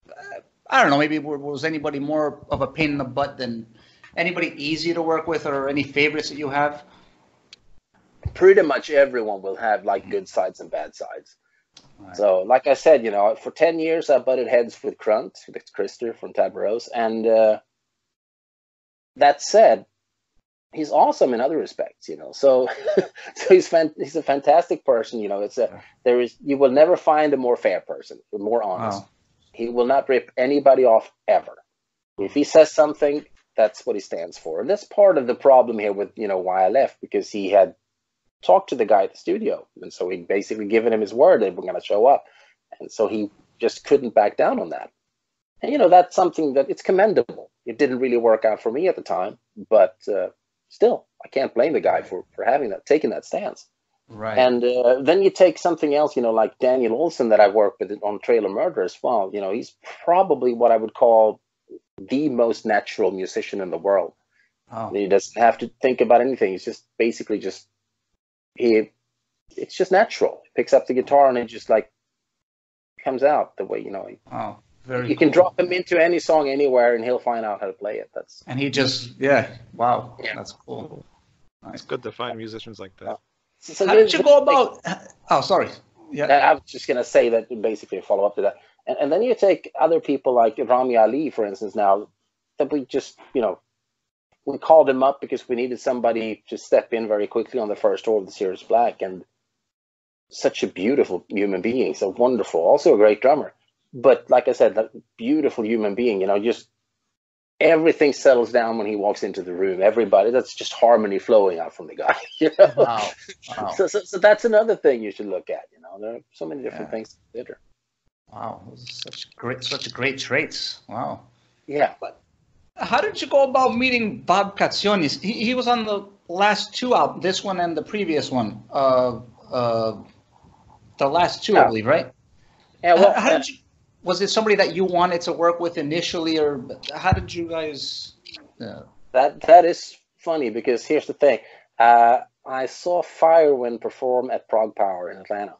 uh, I don't know, maybe was anybody more of a pain in the butt than anybody easy to work with, or any favorites that you have? pretty much everyone will have like good sides and bad sides. Right. So, like I said, you know, for 10 years I butted heads with Krunt, with Christer from Tad Rose. And uh, that said, he's awesome in other respects, you know. So, so he's fan- he's a fantastic person, you know. It's a there is you will never find a more fair person, more honest. Wow. He will not rip anybody off ever. If he says something, that's what he stands for. And that's part of the problem here with you know why I left because he had talked to the guy at the studio, and so he'd basically given him his word they were going to show up, and so he just couldn't back down on that. And you know that's something that it's commendable. It didn't really work out for me at the time, but uh, still, I can't blame the guy for for having that, taking that stance. Right. And uh, then you take something else, you know, like Daniel Olsson that I work with on Trail Of Murder as well. You know, he's probably what I would call the most natural musician in the world. oh, He doesn't have to think about anything. He's just basically just he. It's just natural. He picks up the guitar and it just like comes out the way you know. He, oh, very. you can drop him into any song anywhere and he'll find out how to play it. That's And he just, yeah, wow, Yeah. that's cool. It's good to find musicians like that. so How did you go about? Oh, sorry. Yeah. I was just gonna say that basically a follow up to that, and, and then you take other people like Rami Ali, for instance. Now that we just you know we called him up because we needed somebody to step in very quickly on the first tour of the Serious Black, and such a beautiful human being, so wonderful, also a great drummer. But like I said, that beautiful human being, you know, just everything settles down when he walks into the room. Everybody, that's just harmony flowing out from the guy. You know? Wow. Wow. So, so, so that's another thing you should look at. You know, there are so many different Yeah. things to consider. Wow. Such great, such great traits. Wow. Yeah, but How did you go about meeting Bob Katsionis? He, he was on the last two albums, this one and the previous one. Uh, uh, the last two, I believe, right? yeah. How- Well, how, uh, did you? Was it somebody that you wanted to work with initially, or how did you guys? Uh, that that is funny because here's the thing. Uh, I saw Firewind perform at ProgPower in Atlanta,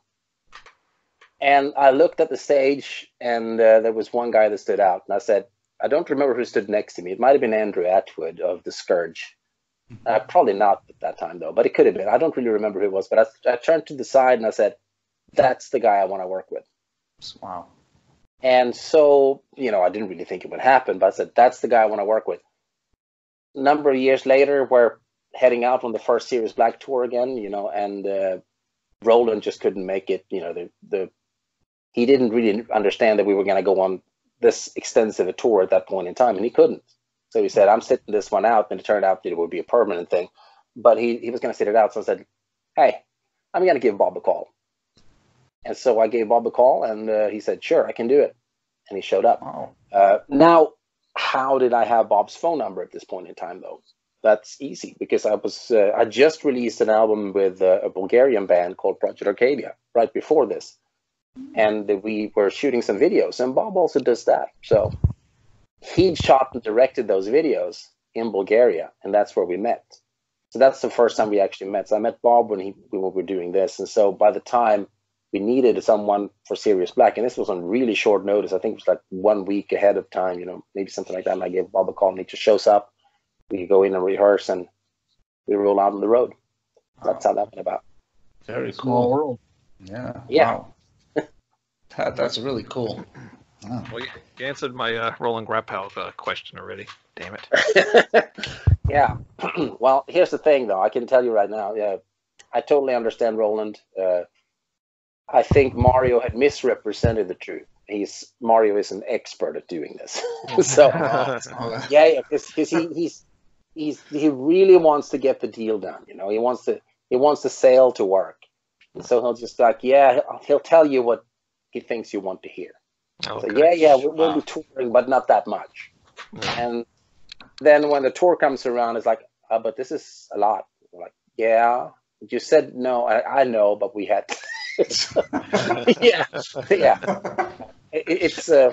and I looked at the stage, and uh, there was one guy that stood out, and I said, I don't remember who stood next to me. It might have been Andrew Atwood of the Scourge. Uh, probably not at that time though, but it could have been. I don't really remember who it was, but I, I turned to the side and I said, "That's the guy I want to work with." wow. And so, you know, I didn't really think it would happen, but I said, that's the guy I want to work with. A number of years later, we're heading out on the first Serious Black tour again, you know, and uh, Roland just couldn't make it. You know, the, the he didn't really understand that we were going to go on this extensive a tour at that point in time, and he couldn't. So he said, I'm sitting this one out, and it turned out that it would be a permanent thing. But he, he was going to sit it out. So I said, hey, I'm going to give Bob a call. And so I gave Bob a call, and uh, he said, "Sure, I can do it." And he showed up. Wow. Uh, now, how did I have Bob's phone number at this point in time, though? That's easy because I was uh, I just released an album with uh, a Bulgarian band called Project Arcadia right before this, and we were shooting some videos, and Bob also does that. So he shot and directed those videos in Bulgaria, and that's where we met. So that's the first time we actually met. So I met Bob when he when we were doing this, and so by the time we needed someone for Serious Black, and this was on really short notice. I think it was like one week ahead of time, you know, maybe something like that. And I gave Bob a call, and he just shows up. We go in and rehearse, and we roll out on the road. That's how that went about. Very Small cool. world. Yeah. Yeah. Wow. that, that's really cool. Wow. Well, you, you answered my uh, Roland Grapow uh, question already. Damn it. yeah. well, here's the thing, though. I can tell you right now. Yeah, I totally understand Roland. Uh, I think Mario had misrepresented the truth. He's Mario is an expert at doing this. so Oh, yeah, yeah, because he he's he's he really wants to get the deal done. You know, he wants to he wants the sale to work, and so he'll just like yeah, he'll, he'll tell you what he thinks you want to hear. Okay. So yeah, yeah, we'll, we'll be touring, but not that much. Yeah. And then when the tour comes around, it's like, uh, but this is a lot. We're like, yeah, you said no. I, I know, but we had. yeah, yeah. It, it's uh,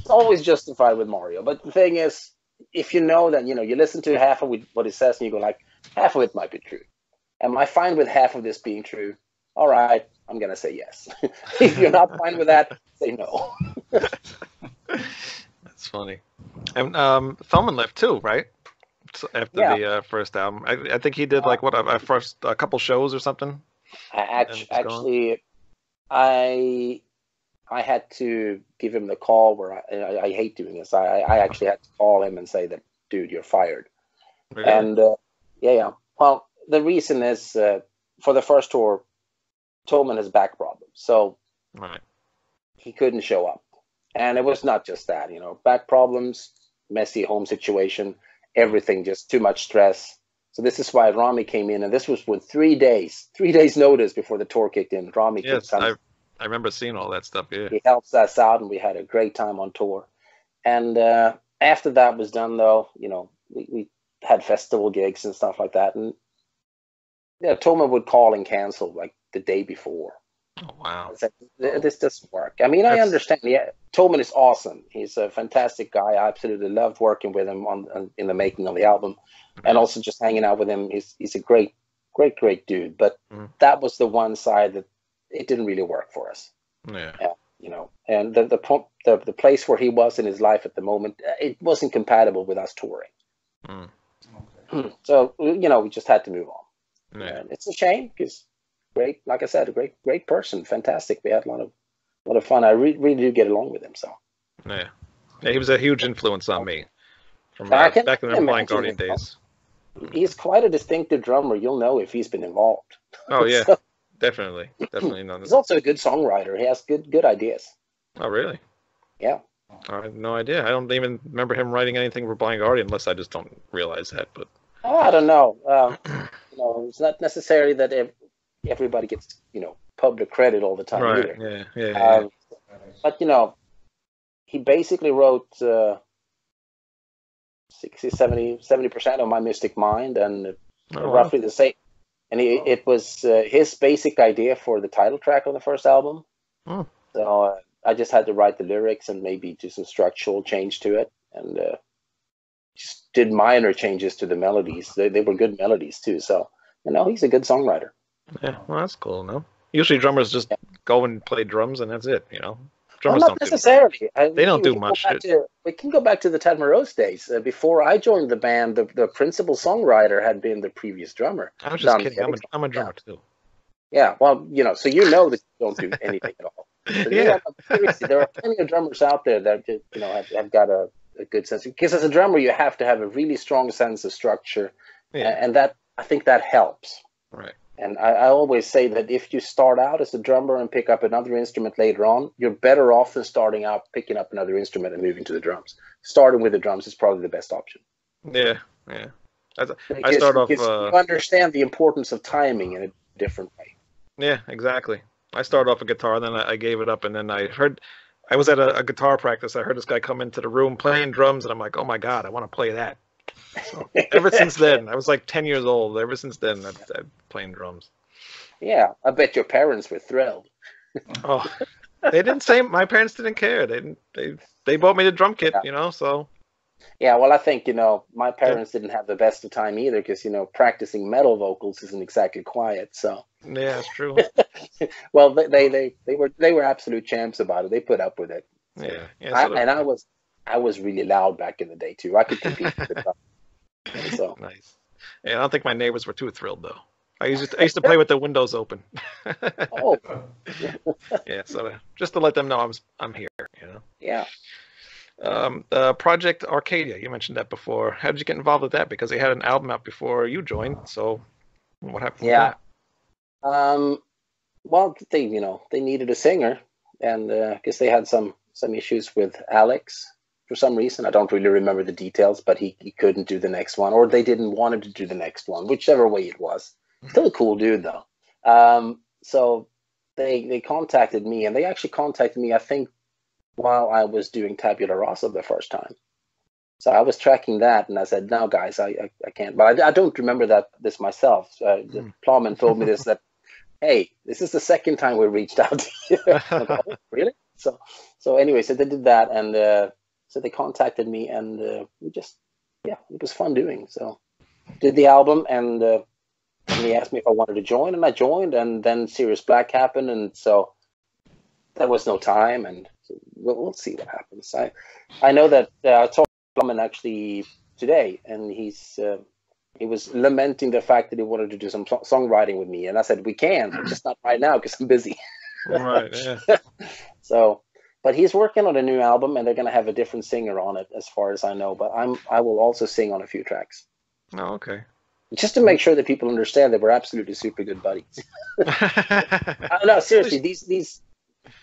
it's always justified with Mario, but the thing is, if you know that you know you listen to half of what it says and you go like, half of it might be true. Am I fine with half of this being true? All right, I'm gonna say yes. if you're not fine with that, say no. That's funny. And um, Thomen left too, right? So after Yeah. the uh, first album, I, I think he did like what a, a first a couple shows or something. I act- And gone. actually, I I had to give him the call where I, I, I hate doing this. I, I actually had to call him and say that, dude, you're fired. Really? And uh, yeah, yeah. Well, the reason is uh, for the first tour, Thomen has back problems, so right. he couldn't show up. And it was not just that, you know, back problems, messy home situation, everything, just too much stress. So this is why Rami came in, and this was with three days, three days notice before the tour kicked in. Rami Yes, I I remember seeing all that stuff. Yeah. he helps us out, and we had a great time on tour. And uh, after that was done, though, you know, we, we had festival gigs and stuff like that, and yeah, Thomen would call and cancel like the day before. Oh wow. Said, this doesn't work. I mean, I understand. Yeah, Thomen is awesome. He's a fantastic guy. I absolutely loved working with him on, on in the making of the album, and also just hanging out with him. He's he's a great, great, great dude. But Mhm. that was the one side that it didn't really work for us. Yeah. You know, and the the the, the place where he was in his life at the moment, uh, it wasn't compatible with us touring. Mm. So you know, we just had to move on. Yeah. And it's a shame because great, like I said, a great, great person, fantastic. We had a lot of, a lot of fun. I re- really do get along with him. So Yeah. Yeah. He was a huge influence on me from uh, back in the Blind Guardian days. He's quite a distinctive drummer. You'll know if he's been involved. Oh yeah, So, definitely, definitely. No, he's also a good songwriter. He has good, good ideas. oh really? Yeah. I have no idea. I don't even remember him writing anything for Blind Guardian, unless I just don't realize that. But Oh, I don't know. Um, you know, it's not necessarily that ev- everybody gets, you know, public credit all the time right, either. yeah, yeah, yeah. Um, but you know, he basically wrote uh, 60, 70 percent of my Mystic Mind, and Oh, wow. roughly the same. And he, it was uh, his basic idea for the title track on the first album. Hmm. So uh, I just had to write the lyrics and maybe do some structural change to it, and uh, just did minor changes to the melodies. They, they were good melodies too. So you know, he's a good songwriter. Yeah, well, that's cool. No, usually drummers just go and play drums, and that's it. You know, Well, not don't do necessarily. They don't do much. to- we can go back to the Tad Morose days. Uh, before I joined the band, the, the principal songwriter had been the previous drummer. I was just done kidding. I'm a. I'm a drummer too. Yeah, well, you know, so you know that you don't do anything at all. But, you yeah, know, seriously, there are plenty of drummers out there that you know have, have got a, a good sense. Because as a drummer, you have to have a really strong sense of structure, yeah, and that I think that helps. right. And I, I always say that if you start out as a drummer and pick up another instrument later on, you're better off than starting out picking up another instrument and moving to the drums. Starting with the drums is probably the best option. Yeah, yeah. Because- start off, uh, you understand the importance of timing in a different way. Yeah, exactly. I started off a guitar, then I, I gave it up, and then I heard. I was at a, a guitar practice. I heard this guy come into the room playing drums, and I'm like, "Oh my god, I want to play that." So ever since then, I was like 10 years old. Ever since then, I've, I've playing drums. Yeah, I bet your parents were thrilled. Oh, they didn't say my parents didn't care. They didn't. They they bought me the drum kit, Yeah. you know. So Yeah, well, I think you know my parents didn't have the best of time either because you know practicing metal vocals isn't exactly quiet. So, yeah, it's true. well, they they they, they were they were absolute champs about it. They put up with it. Yeah, yeah. I, and I was I was really loud back in the day too. I could compete. So nice. Yeah, I don't think my neighbors were too thrilled though. I used to, I used to play with the windows open. oh yeah, so just to let them know I'm I'm here, you know. yeah. Um, uh, Project Arcadia, you mentioned that before. How did you get involved with that? Because they had an album out before you joined. So what happened? Yeah. Um, well, they you know they needed a singer, and uh, I guess they had some some issues with Alex for some reason. I don't really remember the details, but he, he couldn't do the next one, or they didn't want him to do the next one, whichever way it was. Still a cool dude though. Um, so they they contacted me, and they actually contacted me. I think while I was doing Tabula Rasa the first time. So I was tracking that, and I said, "No, guys, I I, I can't." But I, I don't remember that this myself. Uh, Hmm. Plowman told me this that, "Hey, this is the second time we reached out to you." Like, "Oh, really? So so anyway, so they did that, and uh, so they contacted me, and uh, we just yeah, it was fun doing. So did the album, and, uh, and he asked me if I wanted to join, and I joined, and then Serious Black happened, and so there was no time, and so we'll, we'll see what happens. I I know that uh, I talked to Plumman actually today, and he's uh, he was lamenting the fact that he wanted to do some so- songwriting with me, and I said we can, just not right now because I'm busy. Right. Yeah. So, but he's working on a new album, and they're gonna have a different singer on it, as far as I know. But I'm I will also sing on a few tracks, Oh, okay. just to make sure that people understand that we're absolutely super good buddies. Uh, no, seriously, these these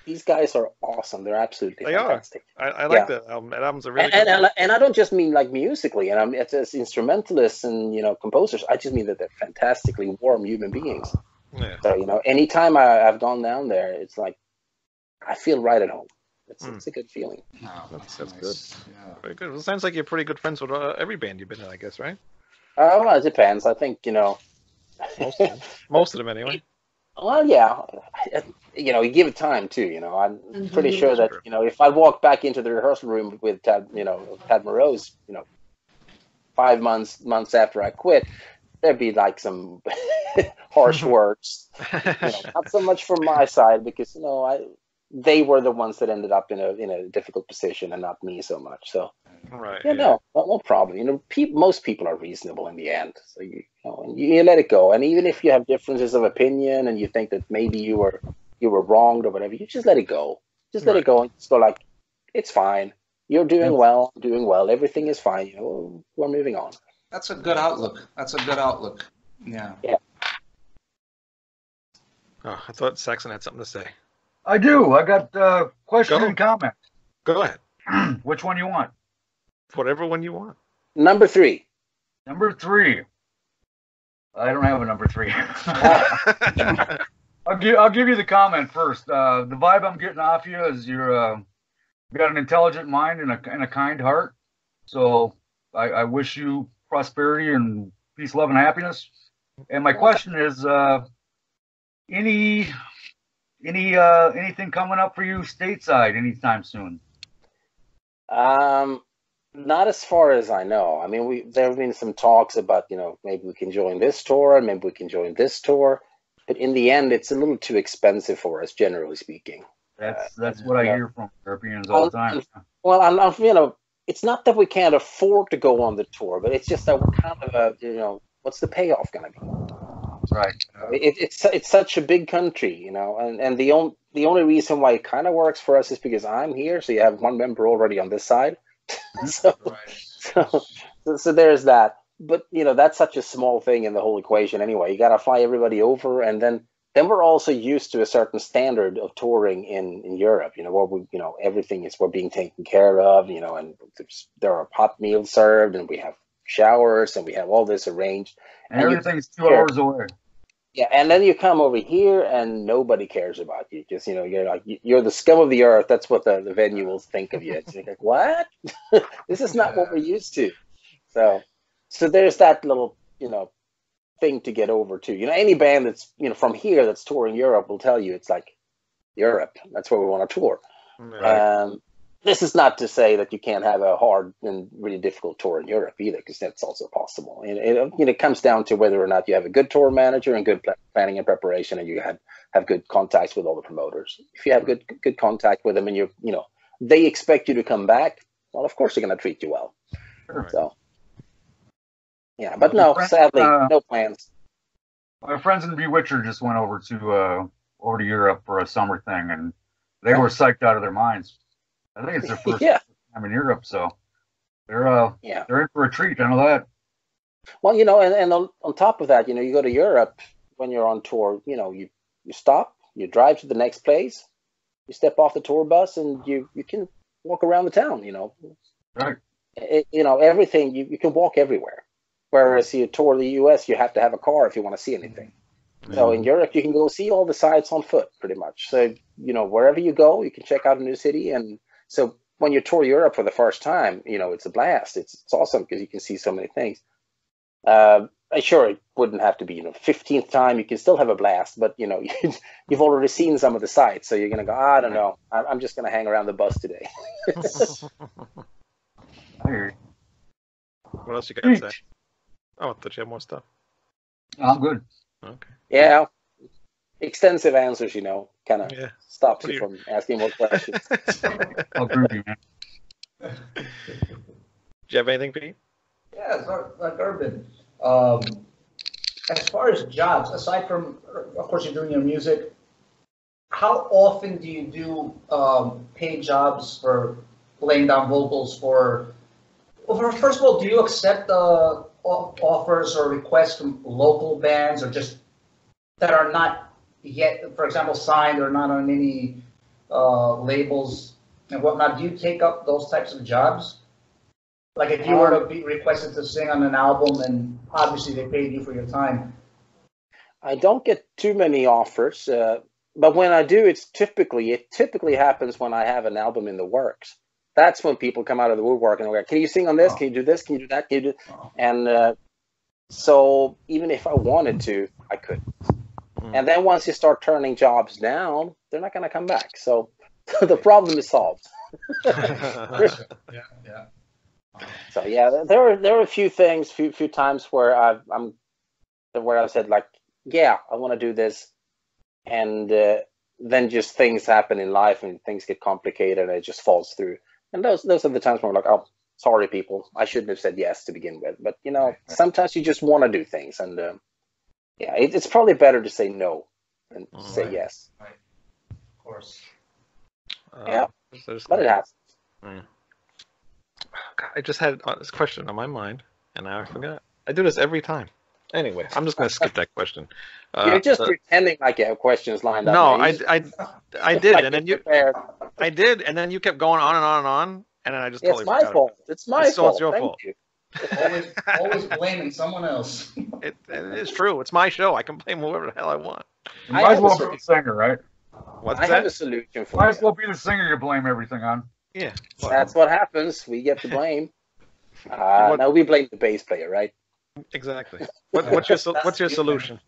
these guys are awesome. They're absolutely They are. fantastic. I, I like Yeah. that album. That album's a really and, and, and, and I don't just mean like musically, and I'm it's as instrumentalists and you know composers. I just mean that they're fantastically warm human beings. yeah. So you know, anytime I, I've gone down there, it's like I feel right at home. It's, Mm. it's a good feeling. Oh, That's- that's nice. Yeah. Very good. Well, it sounds like you're pretty good friends with uh, every band you've been in, I guess, right? Uh, well, it depends. I think you know. Most of them. Most of them, anyway. well, yeah, you know, you give it time too. You know, I'm Mm-hmm. pretty sure that you know if I walk back into the rehearsal room with Tad, you know, Tad Morose, you know, five months months after I quit, there'd be like some harsh words. You know, not so much from my side because you know I they were the ones that ended up in a in a difficult position and not me so much. So right. yeah, no, no, no problem. You know, pe- most people are reasonable in the end, so you, you know, and you, you let it go. And even if you have differences of opinion and you think that maybe you were you were wronged or whatever, you just let it go. Just let Right. it go and just go like, it's fine. You're doing Yep. well. Doing well. Everything is fine. You know, we're moving on. That's a good outlook. That's a good outlook. Yeah. Oh, I thought Saxon had something to say. I do. I got uh, question Go. and comment. Go ahead. Which one you want? Whatever one you want. Number three. Number three. I don't have a number three. I'll give I'll give you the comment first. Uh, the vibe I'm getting off you is you're uh, you got an intelligent mind and a and a kind heart. So I, I wish you prosperity and peace, love, and happiness. And my question is, uh, any any uh, anything coming up for you stateside anytime soon? Um, not as far as I know. I mean, we there have been some talks about you know maybe we can join this tour and maybe we can join this tour, but in the end, it's a little too expensive for us, generally speaking. That's that's what I hear from Europeans all the time. Well, I'm, I'm you know, it's not that we can't afford to go on the tour, but it's just that we're kind of a you know, what's the payoff going to be? Right. It, it's it's such a big country, you know, and and the only the only reason why it kind of works for us is because I'm here, so you have one member already on this side. Mm-hmm. so, so so so there's that. But you know, that's such a small thing in the whole equation anyway. You got to fly everybody over, and then then we're also used to a certain standard of touring in in Europe. You know, where we you know everything is we're being taken care of. You know, and there's, there are hot meals served, and we have showers, and we have all this arranged. And everything's two hours away. Yeah, and then you come over here and nobody cares about you. Just you know, you're like you're the scum of the earth. That's what the, the venue will think of you. It's like what? this is not what we're used to. So, so there's that little you know thing to get over to. You know, any band that's you know from here that's touring Europe will tell you it's like Europe. That's where we want to tour. Um, this is not to say that you can't have a hard and really difficult tour in Europe either, because that's also possible. And it, you know, it comes down to whether or not you have a good tour manager and good pla- planning and preparation, and you have have good contacts with all the promoters. If you have good good contact with them, and you you know they expect you to come back, well, of course they're going to treat you well. Sure. So, yeah, but no, sadly, Uh, no plans. My friends in Bewitcher just went over to uh, over to Europe for a summer thing, and they were psyched out of their minds. I think it's their first yeah, time in Europe, so they're uh, yeah. they're in for a treat. I know that. Well, you know, and, and on, on top of that, you know, you go to Europe when you're on tour, you know, you, you stop, you drive to the next place, you step off the tour bus, and you, you can walk around the town, you know. Right. It, you know, everything, you, you can walk everywhere. Whereas you tour the US, you have to have a car if you want to see anything. So in Europe, you can go see all the sites on foot, pretty much. So, you know, wherever you go, you can check out a new city. And so when you tour Europe for the first time, you know, it's a blast. It's, it's awesome because you can see so many things. Uh, sure, it wouldn't have to be, you know, 15th time. You can still have a blast, but, you know, you've already seen some of the sites. So you're going to go, I don't know. I'm I'm just going to hang around the bus today. I hear you. what else you got to say? Oh, I thought you had more stuff. I'm good. Okay. yeah. Extensive answers, you know, kind of Yeah. stops What you from asking more questions. I'll agree with you, man. Do you have anything, Pete? Yeah, like Urban. Um, as far as jobs, aside from, of course, you're doing your music, how often do you do um, paid jobs for laying down vocals for? Well, first of all, do you accept uh, offers or requests from local bands or just that are not yet, for example, signed or not on any uh, labels and whatnot? Do you take up those types of jobs? Like if you were to be requested to sing on an album and obviously they paid you for your time. I don't get too many offers, uh, but when I do, it's typically it typically happens when I have an album in the works. That's when people come out of the woodwork and go, "Can you sing on this? Can you do this? Can you do that? Can you do?" Oh. And uh, so even if I wanted to, I could. Hmm. And then once you start turning jobs down, they're not going to come back. So the problem is solved. Yeah, yeah. So yeah, there are there are a few things, few few times where I've I'm where I said like, yeah, I want to do this, and uh, then just things happen in life and things get complicated and it just falls through. And those those are the times where I'm like, oh, sorry, people, I shouldn't have said yes to begin with. But you know, Right, right. sometimes you just want to do things, and uh, yeah, it, it's probably better to say no than to say Right. yes. Of course. Uh, Yeah, there's- But it happens. God, I just had uh, this question on my mind, and I forgot. I do this every time. Anyway, I'm just gonna skip that question. Uh, You're just uh, pretending like you have questions lined up. no. I, I, I did, like and then you're prepared. I did, and then you kept going on and on and on, and then I just It's totally my forgot. fault. It's my It's- so fault. it's your Thank fault. you. Always, always blaming someone else. It, it is true. It's my show. I can blame whoever the hell I want. You I might as well be the singer, right? What's I have a solution for Might as well be the singer you blame everything on. Yeah. That's what happens. We get the blame. Uh, What- now we blame the bass player, right? Exactly. What, what's your what's your solution?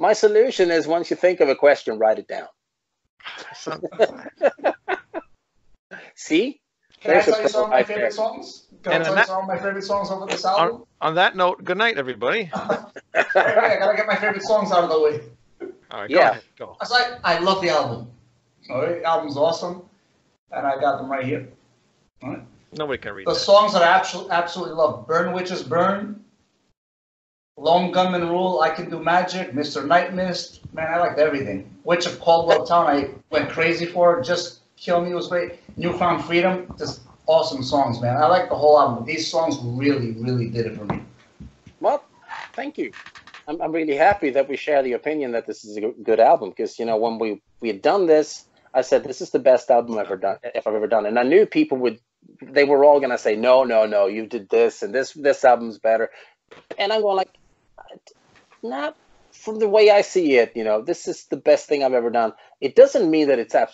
My solution is once you think of a question, write it down. See? Can I There's a tell you some of my favorite songs? Can And I tell on you that- some of my favorite songs over this album? on that note, good night, everybody. I gotta get my favorite songs out of the way. All right, go Yeah. ahead. Go. I was like, I love the album. All right, album's awesome, and I got them right here. All right. Nobody can read The that. songs that I absolutely absolutely love: "Burn Witches Burn," "Lone Gunman Rule," "I Can Do Magic," "Mr. Night Mist." Man, I liked everything. "Witch of Caldwell Town," I went crazy for. "Just Kill Me" was great. "Newfound Freedom," just awesome songs, man. I like the whole album. These songs really, really did it for me. Well, thank you. I'm, I'm really happy that we share the opinion that this is a good album because, you know, when we, we had done this, I said, this is the best album I've ever done, if I've ever done. And I knew people would, they were all going to say, no, no, no, you did this and this, this album's better. And I'm going like, not from the way I see it, you know, this is the best thing I've ever done. It doesn't mean that it's that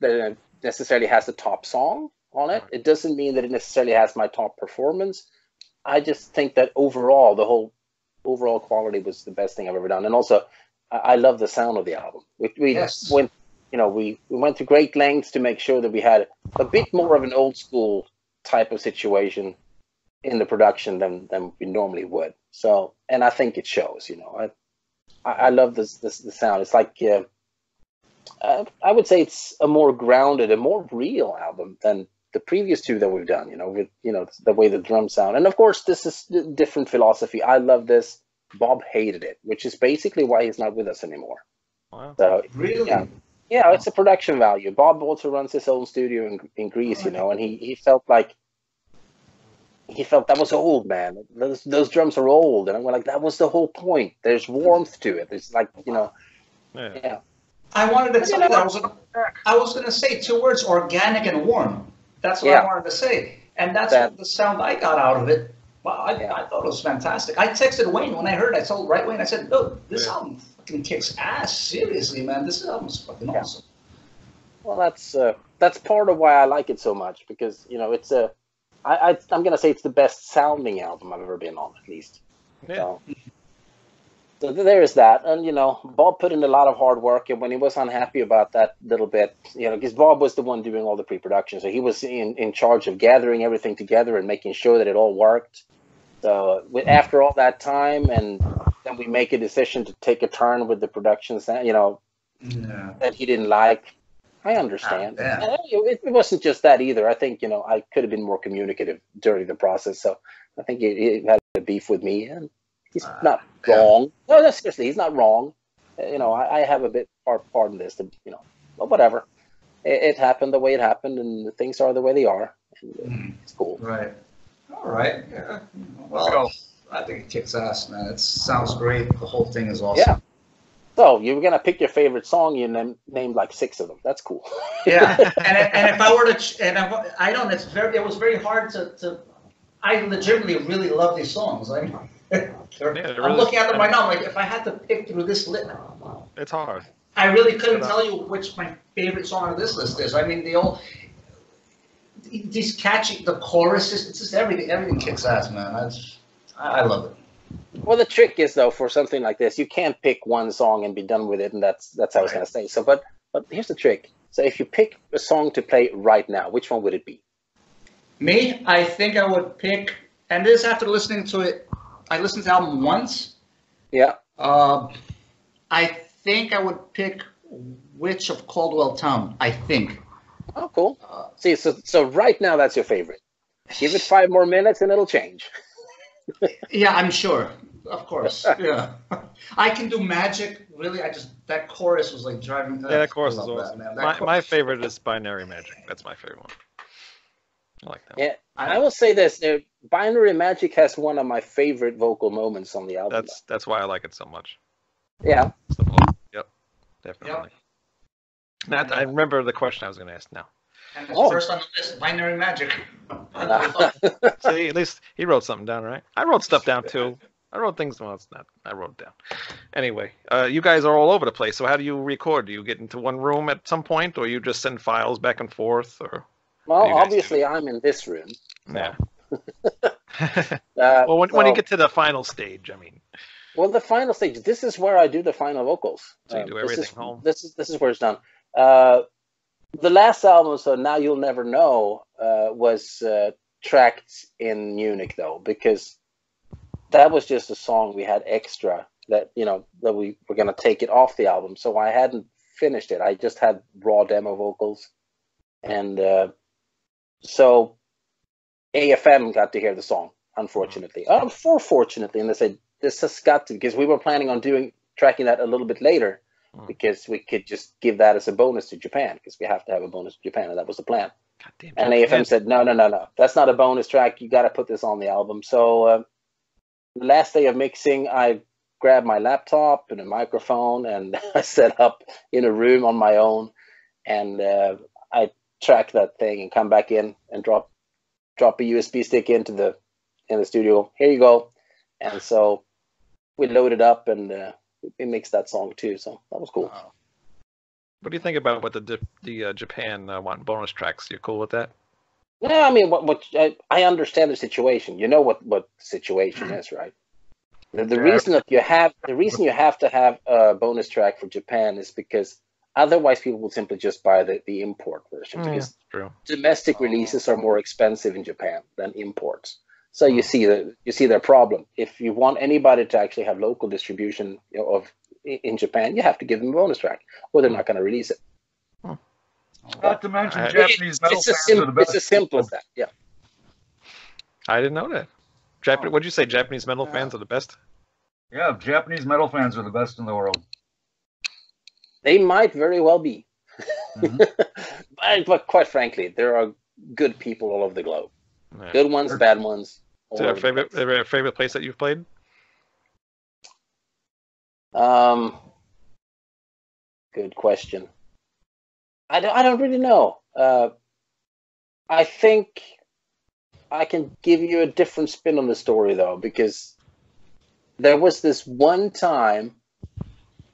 it necessarily has the top song on it. It doesn't mean that it necessarily has my top performance. I just think that overall, the whole overall quality was the best thing I've ever done. And also, I, I love the sound of the album. We, we Yes. went, you know, we, we went to great lengths to make sure that we had a bit more of an old school type of situation in the production than, than we normally would. So, and I think it shows, you know, I, I, I love this, this, the sound. It's like, uh, uh, I would say it's a more grounded, a more real album than the previous two that we've done, you know, with you know the way the drums sound. And of course, this is a different philosophy. I love this. Bob hated it, which is basically why he's not with us anymore. Wow. So Really? Yeah. yeah, it's a production value. Bob also runs his own studio in, in Greece, you know, and he, he felt like he felt that was old, man. Those those drums are old, and I'm like, that was the whole point. There's warmth to it. It's like you know, Yeah. yeah, I wanted to You tell you that. I was, I was going to say two words organic and warm. That's what I wanted to say. And that's That- what the sound I got out of it. Well, I, Yeah. I thought it was fantastic. I texted Wayne when I heard it. I told right Wayne, I said, look, this Yeah. album fucking kicks ass. Seriously, man. This album's fucking Yeah. awesome. Well, that's uh, that's part of why I like it so much because you know it's a. I, I I'm gonna say it's the best sounding album I've ever been on, at least. Yeah. So, so there is that, and you know, Bob put in a lot of hard work, and when he was unhappy about that little bit, you know, because Bob was the one doing all the pre-production, so he was in in charge of gathering everything together and making sure that it all worked. So with, after all that time, and then we make a decision to take a turn with the production, you know, Yeah. that he didn't like. I understand. Ah, yeah. It, it wasn't just that either. I think you know I could have been more communicative during the process. So I think he, he had a beef with me, and he's Ah, not yeah. wrong. No, no, seriously, he's not wrong. Uh, you know, I, I have a bit part part in this. To, you know, but whatever. It, it happened the way it happened, and things are the way they are. And, uh, Mhm. it's cool. Right. All right. Yeah. Well. I think it kicks ass, man. It sounds great. The whole thing is awesome. Yeah. So you were gonna pick your favorite song. You nam- name like six of them. That's cool. yeah. And, and if I were to, and I, I don't, it's very, it was very hard to, to I legitimately really love these songs. I mean, they're- they're I'm really- looking at them right now. I'm Like, if I had to pick through this list, It's hard. I really couldn't tell you which my favorite song on this list is. I mean, they all, these catchy, the choruses, it's just everything, everything kicks ass, man. That's, I, I love it. Well, the trick is though, for something like this, you can't pick one song and be done with it, and that's that's how I was gonna say. So, but but here's the trick. So, if you pick a song to play right now, which one would it be? Me, I think I would pick, and this after listening to it, I listened to the album once. Yeah. Uh, I think I would pick Witch of Caldwell Town. I think. Oh, cool. Uh, See, so so right now that's your favorite. Give it five more minutes and it'll change. yeah, I'm sure. Of course. Yeah. I can do magic. Really, I just that chorus was like driving. Yeah, that chorus is I love that, man. That My, chor- my favorite is Binary Magic. That's my favorite one. I like that. one. Yeah. I will say this: Binary Magic has one of my favorite vocal moments on the album. That's that's why I like it so much. yeah. It's the voice. Yep, definitely. Matt, I remember the question I was going to ask now. And the Oh. first on the list, binary magic. See, at least he wrote something down, right? I wrote stuff down too. I wrote things. Well, it's not. I wrote it down. Anyway, uh, you guys are all over the place. So how do you record? Do you get into one room at some point, or you just send files back and forth, or? Well, You guys obviously, I'm in this room. Yeah. Uh, well, when, when you get to the final stage, I mean, Well, the final stage. This is where I do the final vocals. So you Um, do this everything is, home? This is this is where it's done. Uh, the last album, so now you'll never know, uh, was uh, tracked in Munich though, because that was just a song we had extra that you know that we were gonna take it off the album. So I hadn't finished it. I just had raw demo vocals, and uh, so AFM got to hear the song. Unfortunately, uh, for fortunately, and they said this has got to because we were planning on doing tracking that a little bit later Hmm. because we could just give that as a bonus to Japan because we have to have a bonus to Japan and that was the plan. God damn. And Japan. AFM said no, no, no, no, that's not a bonus track. You got to put this on the album. So uh, the last day of mixing, I grabbed my laptop and a microphone and I set up in a room on my own and uh, I track that thing and come back in and drop drop a USB stick into the in the studio. Here you go. And so we loaded it up and uh, we mixed that song too. So that was cool. Wow. What do you think about what the the uh, Japan uh, want bonus tracks? You cool with that? Yeah, I mean, what what I, I understand the situation. You know what what the situation is, right? The, the Yeah. reason that you have the reason you have to have a bonus track for Japan is because otherwise people will simply just buy the, the import version Mm, because True. domestic oh. releases are more expensive in Japan than imports. So you mm. see the you see their problem. If you want anybody to actually have local distribution you know, of in Japan, you have to give them a bonus track, or they're mm. not going to release it. Oh. Not to mention I- Japanese metal It's as, fans are the sim- best. it's as simple as that. Yeah. I didn't know that. Jap- oh. What'd you say? Japanese metal Yeah. fans are the best. Yeah, Japanese metal fans are the best in the world. They might very well be. Mhm. but, but quite frankly, there are good people all over the globe. Yeah. Good ones, bad ones. Is there a over the favorite place. there a favorite place that you've played? Um, good question. I don't, I don't really know. Uh, I think I can give you a different spin on the story though, because there was this one time,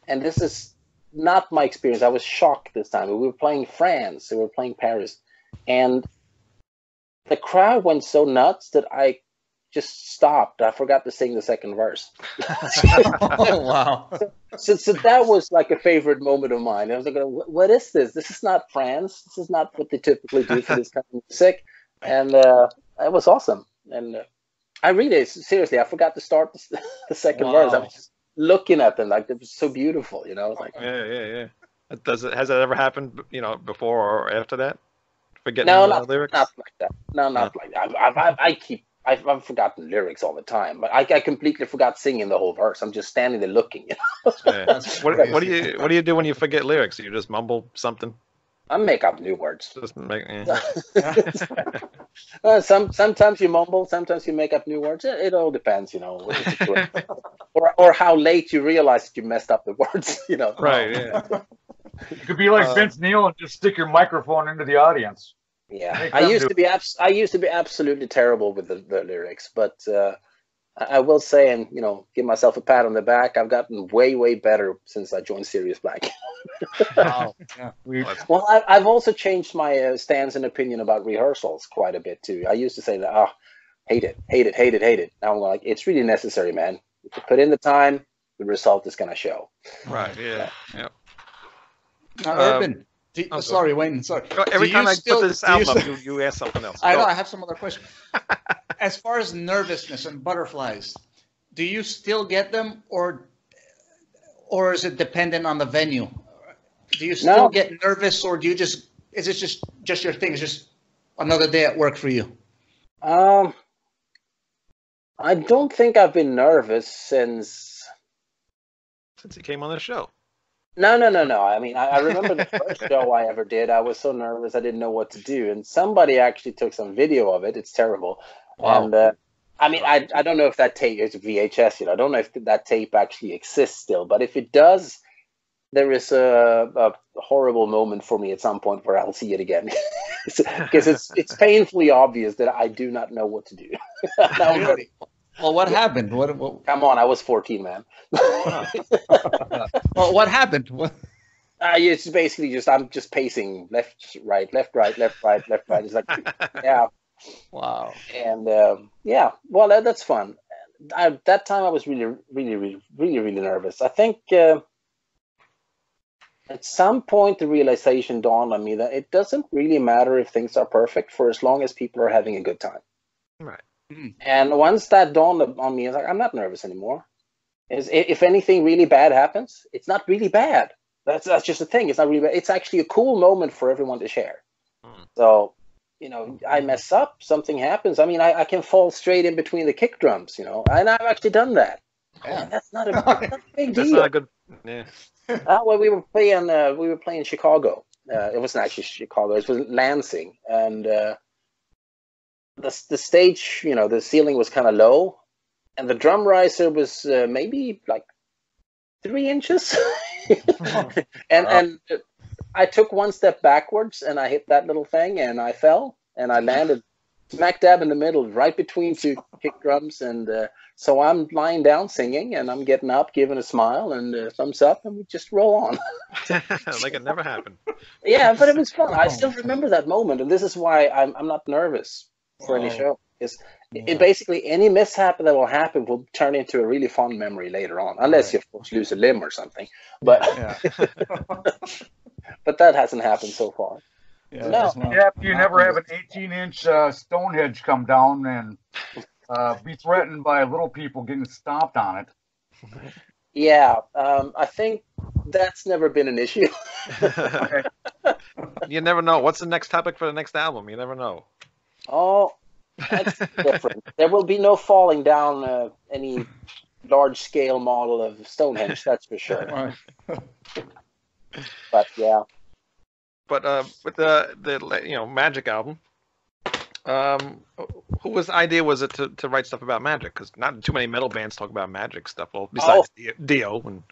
and this is not my experience. I was shocked this time. We were playing France, we were playing Paris, and the crowd went so nuts that I just stopped. I forgot to sing the second verse. oh, wow. so, so that was like a favorite moment of mine. I was like, "What- is this? This is not France. This is not what they typically do for this kind of music. And uh, it was awesome. And uh, I really, seriously, I forgot to start the, the second verse. I was just looking at them like it was so beautiful, you know. Like, Yeah, yeah, yeah. Does it has that ever happened? You know, before or after that? Forgetting no, the not, lyrics. not like that. No, not like that. I, I, I, I keep, I've, I've forgotten lyrics all the time, but I, I completely forgot singing the whole verse. I'm just standing there looking. You know? Yeah. What, what do you What do you do when you forget lyrics? You just mumble something. I make up new words. Just make. eh. Uh, some sometimes you mumble, sometimes you make up new words. It, it all depends, you know, or or how late you realize that you messed up the words. You know, right. Yeah. You could be like Uh, Vince Neil and just stick your microphone into the audience. Yeah, Make I used to be abs- I used to be absolutely terrible with the, the lyrics, but uh, I I will say and you know give myself a pat on the back. I've gotten way way better since I joined Serious Black. Wow. Yeah. We, well, I, I've also changed my uh, stance and opinion about rehearsals quite a bit too. I used to say that ah, hate it, hate it, hate it, hate it. Now I'm like, it's really necessary, man. If you put in the time, the result is gonna show. Right. Yeah. Yeah. Now, Um, Urban. Do- I'm sorry, Wayne. Sorry. Every Do time I still- put this do you album up, still- you, you ask something else. I know. I have some other questions. as far as nervousness and butterflies, do you still get them, or or is it dependent on the venue? Do you still No. get nervous, or do you just is it just just your thing? It's just another day at work for you? Um, I don't think I've been nervous since Since he came on the show. No, no, no, no. I mean, I, I remember the first show I ever did. I was so nervous, I didn't know what to do, and somebody actually took some video of it. It's terrible. Wow. And uh, I mean, I I don't know if that tape is VHS. You know, I don't know if that tape actually exists still. But if it does, there is a, a horrible moment for me at some point where I'll see it again, because it's it's painfully obvious that I do not know what to do. Now, Really? Well, what happened? What, what Come on, I was 14, man. well, what happened? What, Uh, it's basically just I'm just pacing left, right, left, right, left, right, left, right. It's like yeah, wow. and um, yeah, well that, that's fun. I, that time I was really, really, really, really, really nervous. I think uh, at some point the realization dawned on me that it doesn't really matter if things are perfect for as long as people are having a good time. Right. And once that dawned on me, I was like, I'm not nervous anymore. Is if anything really bad happens, it's not really bad. That's that's just the thing. It's not really bad. It's actually a cool moment for everyone to share. Mm. So, you know, I mess up, something happens. I mean, I, I can fall straight in between the kick drums, you know, and I've actually done that. Yeah. That's not a, that's not a big That's deal. not a good. Yeah. Uh, well, we were playing. Uh, we were playing Chicago. Uh, it wasn't actually Chicago. It was Lansing, and uh, the the stage. You know, the ceiling was kind of low, and the drum riser was uh, maybe like three inches. and Wow. and I took one step backwards, and I hit that little thing, and I fell, and I landed smack dab in the middle, right between two kick drums, and. Uh, so I'm lying down singing, and I'm getting up, giving a smile and a thumbs up, and we just roll on. like it never happened. Yeah, but it was fun. I still remember that moment, and this is why I'm I'm not nervous for any show. Is Yeah. it basically any mishap that will happen will turn into a really fun memory later on, unless Right. you of course lose a limb or something. But Yeah. but that hasn't happened so far. yeah, No. not- yeah, you never have an 18 inch uh, Stonehenge come down and uh, be threatened by little people getting stomped on it. Yeah, um, I think that's never been an issue. you never know. What's the next topic for the next album? You never know. Oh, that's different. There will be no falling down uh, any large scale model of Stonehenge, that's for sure. Right. But yeah. But uh, with the the you know Magic album, um, who was idea was it to, to write stuff about magic? Because not too many metal bands talk about magic stuff. Well, besides Dio, Dio and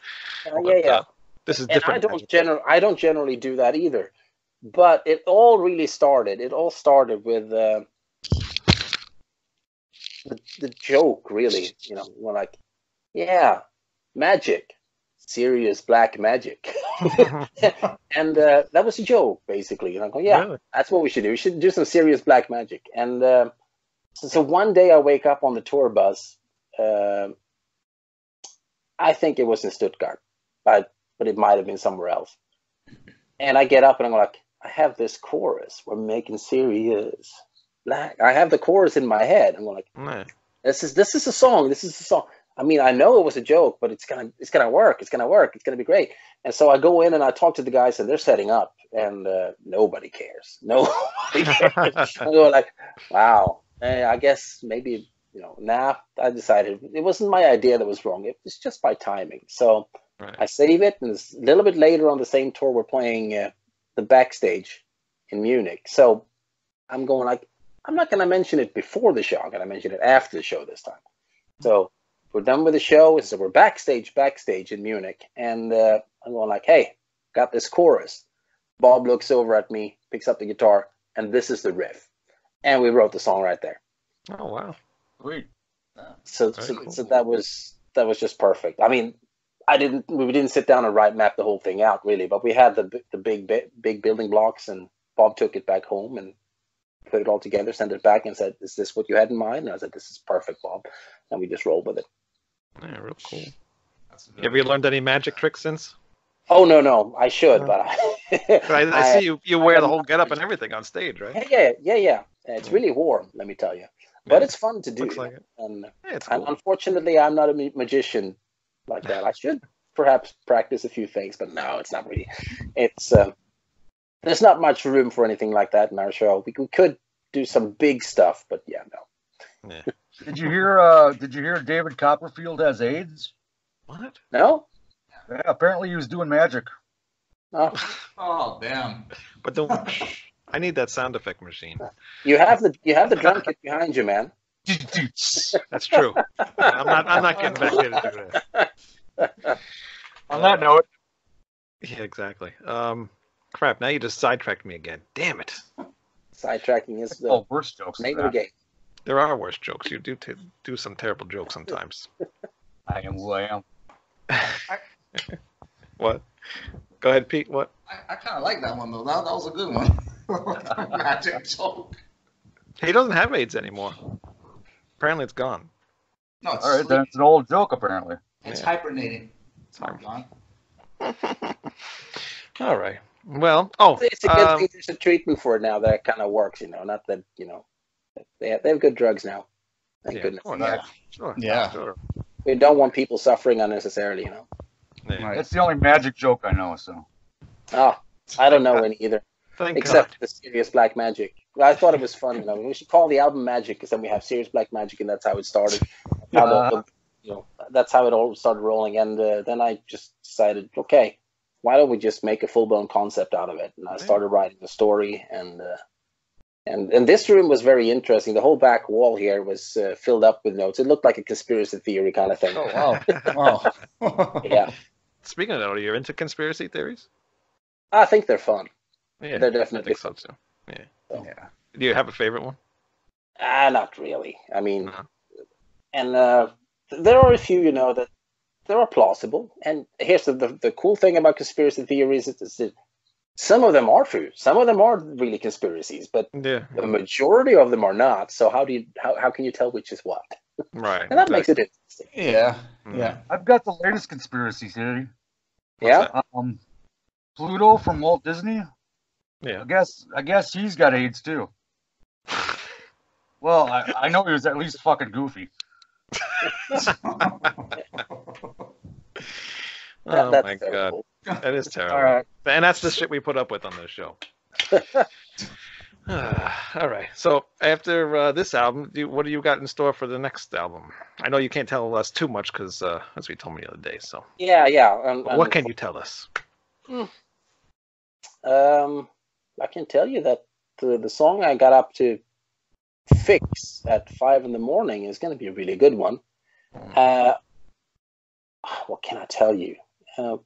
Uh, but, yeah, yeah. uh, this is and different. I don't generally I don't generally do that either. But it all really started. It all started with uh, the, the joke, really. You know, we're like, yeah, magic, serious black magic, and uh, that was a joke, basically. And I go, yeah, Really? that's what we should do. We should do some serious black magic. And uh, so, so one day I wake up on the tour bus. Uh, I think it was in Stuttgart, but but it might have been somewhere else. And I get up and I'm like, I have this chorus. We're making serious black. I have the chorus in my head. I'm like, this is this is a song. This is a song. I mean, I know it was a joke, but it's gonna it's gonna work. It's gonna work. It's gonna be great. And so I go in and I talk to the guys, and they're setting up, and uh, nobody cares. Nobody cares. I go like, wow, eh, I guess maybe you know. Nah, I decided it wasn't my idea that was wrong. It was just by timing. So Right. I save it, and it's a little bit later on the same tour, we're playing uh, the backstage in Munich. So I'm going like, I'm not going to mention it before the show. I'm going to mention it after the show this time. So we're done with the show. So we're backstage, backstage in Munich, and uh, I'm going like, hey, got this chorus. Bob looks over at me, picks up the guitar, and this is the riff. And we wrote the song right there. Oh wow. Sweet. So, so, cool. so that was that was just perfect. I mean, I didn't we didn't sit down and write map the whole thing out really, but we had the the big big building blocks, and Bob took it back home and put it all together, sent it back, and said, "Is this what you had in mind?" And I said, "This is perfect, Bob," and we just rolled with it. Yeah, real cool. Have you learned any magic tricks since? Oh no, no, I should, but I, I, I see you. You wear the whole getup and everything on stage, right? Yeah, yeah, yeah, yeah. It's really warm, let me tell you, but Yeah. it's fun to do. Looks like it. And Yeah, it's And cool. unfortunately, I'm not a magician like that. I should perhaps practice a few things, but no, it's not really. It's um, there's not much room for anything like that in our show. We, we could do some big stuff, but yeah, no, Yeah. Did you hear? Uh, did you hear David Copperfield has AIDS? What? no. Yeah, apparently he was doing magic. Oh, Oh damn! But don't. I need that sound effect machine. you have the you have the drum kit behind you, man. That's true. I'm not. I'm not getting back there to do that. On that note, Yeah, exactly. Um, crap. Now you just sidetracked me again. Damn it. Sidetracking is the oh, worst jokes. name than of the game. There are worse jokes. You do t- do some terrible jokes sometimes. I am who I am. What? Go ahead, Pete. What? I, I kind of like that one though. That, that was a good one. Magic joke. He doesn't have AIDS anymore. Apparently, it's gone. No, it's, All right, then it's an old joke apparently. it's Yeah. hibernating. It's not gone. All right. Well, oh, It's a good um, thing. There's a treatment for it now that kind of works. You know, not that you know they have, they have good drugs now. Thank yeah, goodness. oh, Yeah. Sure. Yeah. Sure. We don't want people suffering unnecessarily. You know. Yeah. Right. That's the only magic joke I know. So Oh, I don't know any either. Thank except God. the serious black magic. I thought it was fun. You know, we should call the album Magic because then we have serious black magic, and that's how it started. How the- the- you know, that's how it all started rolling. And uh, then I just decided, okay, why don't we just make a full blown concept out of it? And I started writing the story, and uh, and and this room was very interesting. The whole back wall here was uh, filled up with notes. It looked like a conspiracy theory kind of thing. Oh wow. Oh. Yeah, Speaking of that, are you into conspiracy theories? I think they're fun. Yeah, They're I definitely think so too. yeah. Do you have a favorite one? Ah, not really. I mean, No. and uh, there are a few, you know, that there are plausible. And here's the, the, the cool thing about conspiracy theories is, is that some of them are true. Some of them are really conspiracies, but Yeah. the majority of them are not. So how do you how, how can you tell which is what? Right. And that makes it interesting. Yeah. Mm. Yeah. I've got the latest conspiracy theory. Yeah. Um, Pluto from Walt Disney. Yeah. I guess I guess he's got AIDS too. Well, I, I know he was at least fucking goofy. Oh That- my god, that is terrible. All right. And that's the shit we put up with on this show. All right. So after uh, this album, do you, what do you got in store for the next album? I know you can't tell us too much because, uh, as we told me the other day. So, Yeah, yeah. And, but what and, can you tell us? Um, I can tell you that the, the song I got up to fix at five in the morning is going to be a really good one. Uh, what can I tell you? Uh,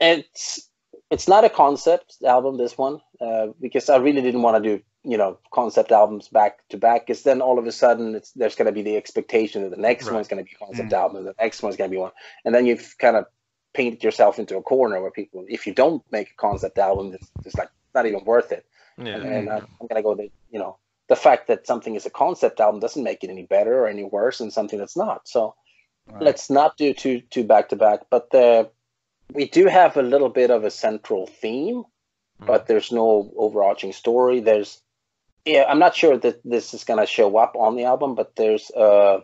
it's it's not a concept album. This one, uh, because I really didn't want to do you know concept albums back to back. Because then all of a sudden, it's there's going to be the expectation that the next Right. one's going to be a concept album, the next one's going to be one, and then you've kind of painted yourself into a corner where people, if you don't make a concept album, it's, it's like not even worth it. Yeah. And uh, I'm gonna go the you know the fact that something is a concept album doesn't make it any better or any worse than something that's not. So Right. let's not do two two back to back. But uh, we do have a little bit of a central theme, but there's no overarching story. There's yeah, I'm not sure that this is gonna show up on the album, but there's uh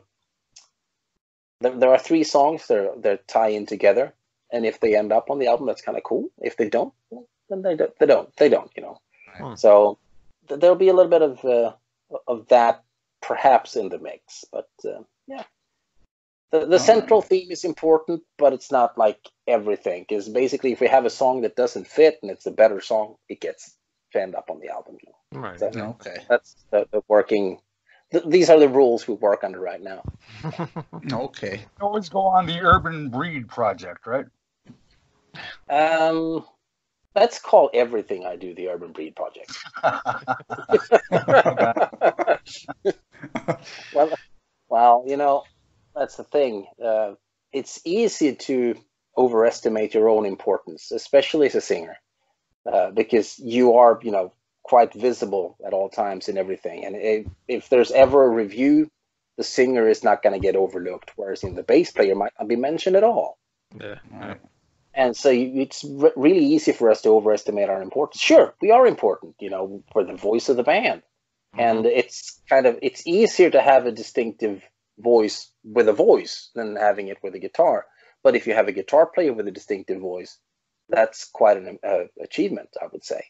there, there are three songs that are, that tie in together, and if they end up on the album, that's kind of cool. If they don't, well, then they don't. They don't. They don't. You know. So th- there'll be a little bit of uh, of that perhaps in the mix. But uh, yeah, the the All central theme is important, but it's not like everything. Because basically, if we have a song that doesn't fit and it's a better song, it gets fanned up on the album. You know? Right. So- Okay. That's the, the working. These are the rules we work under right now. Okay. You always go on the Urban Breed project, right? Um, let's call everything I do the Urban Breed Project. well, well, you know, that's the thing. Uh, it's easy to overestimate your own importance, especially as a singer, uh, because you are, you know, quite visible at all times in everything. And if, if there's ever a review, the singer is not going to get overlooked, whereas in the bass player might not be mentioned at all. Yeah. All right. And so you- it's re- really easy for us to overestimate our importance. Sure, we are important, you know, for the voice of the band. And it's kind of it's easier to have a distinctive voice with a voice than having it with a guitar. But if you have a guitar player with a distinctive voice, that's quite an uh, achievement, I would say.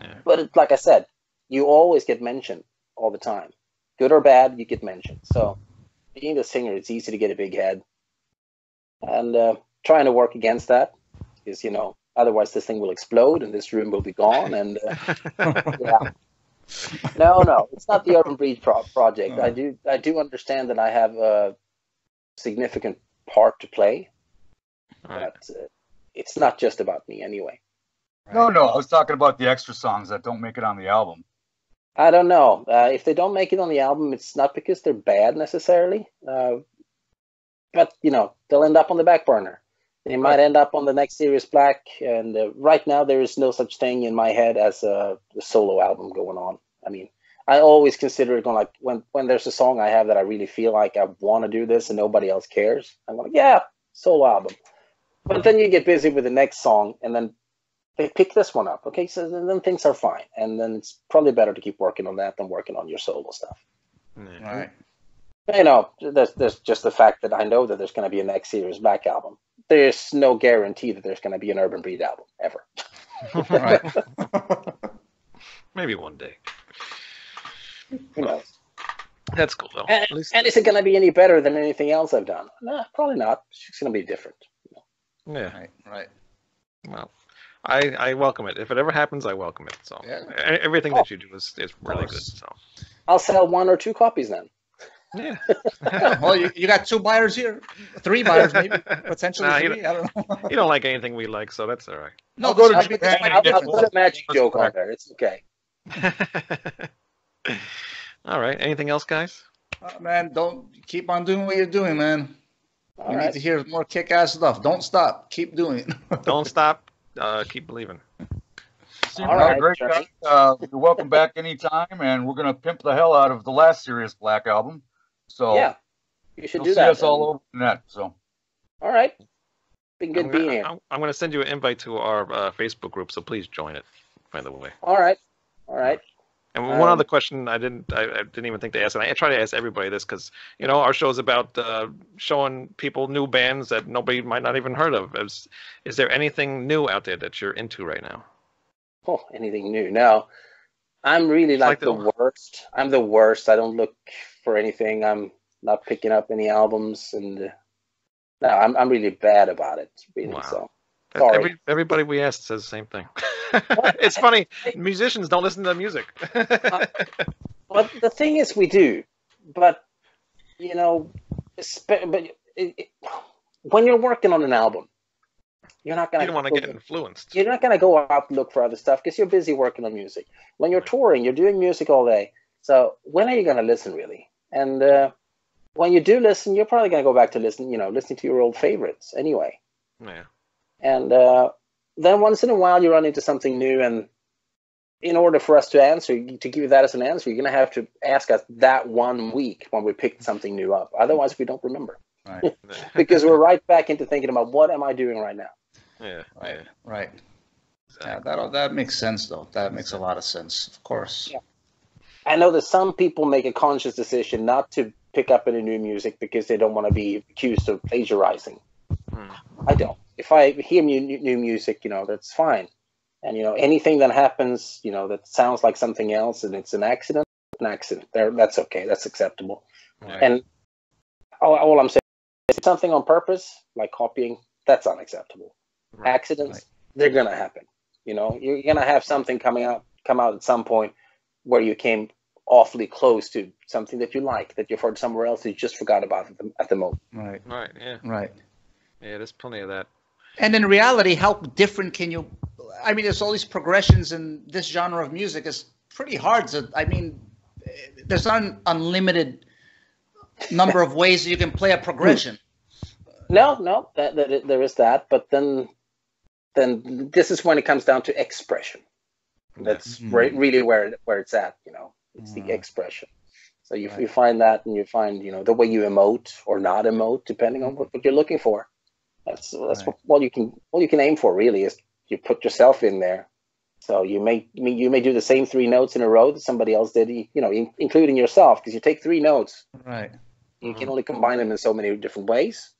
Yeah. But it, like I said, you always get mentioned all the time, good or bad. You get mentioned. So being a singer, it's easy to get a big head, and uh, trying to work against that is, you know, otherwise this thing will explode and this room will be gone. And uh, yeah, no, no, it's not the Urban Breed pro- project. I do, I do understand that I have a significant part to play, Right. but uh, it's not just about me anyway. No, no, I was talking about the extra songs that don't make it on the album. I don't know. Uh, if they don't make it on the album, it's not because they're bad necessarily. Uh, but, you know, they'll end up on the back burner. They might end up on the next Serious Black. And uh, right now, there is no such thing in my head as a, a solo album going on. I mean, I always consider it going like when, when there's a song I have that I really feel like I want to do this and nobody else cares, I'm like, yeah, solo album. But then you get busy with the next song and then they pick this one up. Okay, so then, then things are fine, and then it's probably better to keep working on that than working on your solo stuff. Yeah. All right. You know, there's, there's just the fact that I know that there's going to be a next Serious Black album. There's no guarantee that there's going to be an Urban Breed album ever. All right. Maybe one day. Who knows? That's cool though. And, At least, and is it going to be any better than anything else I've done? Nah, probably not. It's going to be different. yeah. right. Right. Well, I I welcome it. If it ever happens, I welcome it. So Yeah. everything that oh. you do is is really good. So I'll sell one or two copies then. Yeah. Well, you, you got two buyers here, three buyers maybe potentially Nah, you three. I don't know. you don't like anything we like, so that's all right. No, I'll go to this might be- Japan this might I'll, I'll put a magic Let's joke on there. It's okay. all right. Anything else, guys? Uh, man, don't keep on doing what you're doing, man. All we need to hear more kick-ass stuff. Don't stop. Keep doing it. Don't stop. Uh, keep believing. Seems All like a right, great Johnny. guy. Uh, you're welcome back anytime, and we're gonna pimp the hell out of the last Serious Black album. So Yeah, you should do see that. us all over the net. So All right. Been good I'm being gonna, here. I'm, I'm gonna send you an invite to our uh, Facebook group, so please join it. By the way. All right. All right. And one Um, other question I didn't I, I didn't even think to ask, and I try to ask everybody this because you know our show is about uh, showing people new bands that nobody might not even heard of. Is is there anything new out there that you're into right now? Oh, anything new? No. I'm really like, like the, the- worst. I'm the worst. I don't look for anything. I'm not picking up any albums, and uh, no, I'm I'm really bad about it. Really. Wow. So Sorry. Every, everybody we asked says the same thing. it's funny. Musicians don't listen to music. But the thing is, we do. But you know, but it, it, when you're working on an album, you're not gonna you don't want to get influenced. you're not going to go out and look for other stuff because you're busy working on music. When you're touring, you're doing music all day. So when are you going to listen really? And uh, when you do listen, you're probably going to go back to listen, you know, listening to your old favorites anyway. Yeah. And uh, then once in a while, you run into something new, and in order for us to answer, to give you that as an answer, you're going to have to ask us that one week when we picked something new up. Otherwise, we don't remember Right. because we're right back into thinking about what am I doing right now. Yeah. Right. yeah. Right. Yeah, that that makes sense though. That makes a lot of sense. Of course. Yeah. I know that some people make a conscious decision not to pick up any new music because they don't want to be accused of plagiarizing. Hmm. I don't. If I hear new, new music, you know, that's fine. And, you know, anything that happens, you know, that sounds like something else and it's an accident, an accident. There, that's okay. That's acceptable. Right. And all, all I'm saying is something on purpose, like copying, that's unacceptable. Right. Accidents, Right. they're gonna happen. You know, you're gonna have something coming out come out at some point where you came awfully close to something that you like that you've heard somewhere else you just forgot about at the, at the moment. Right. Right. Yeah. Right. Yeah. There's plenty of that. And in reality, how different can you? I mean, there's all these progressions in this genre of music. It's pretty hard to. I mean, there's not an unlimited number of ways that you can play a progression. No, no, that, that there is that, but then then this is when it comes down to expression. That's Mhm. re- really where where it's at. You know, it's the Mhm. expression. So you, Right. you find that, and you find you know the way you emote or not emote, depending on what, what you're looking for. That's that's Right. what, you can what you can aim for. Really, is you put yourself in there. So you may you may do the same three notes in a row that somebody else did. You know, in, including yourself, because you take three notes, Right. you can Mhm. only combine them in so many different ways.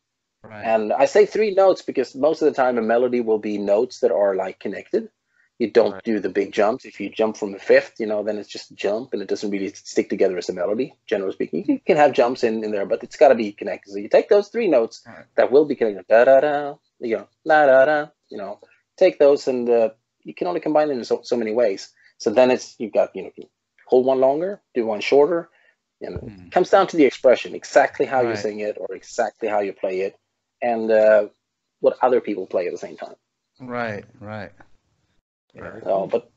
Right. And I say three notes because most of the time a melody will be notes that are like connected. You don't Right. do the big jumps. If you jump from a fifth, you know, then it's just a jump and it doesn't really stick together as a melody, generally speaking. You can have jumps in, in there, but it's got to be connected. So you take those three notes Right. that will be connected, da da da, you know, la da da, you know, take those and uh, you can only combine them in so, so many ways. So then it's, you've got, you know, hold one longer, do one shorter. Mhm. it comes down to the expression, exactly how you sing it or exactly how you play it and uh, what other people play at the same time. Right. Right. Very So, but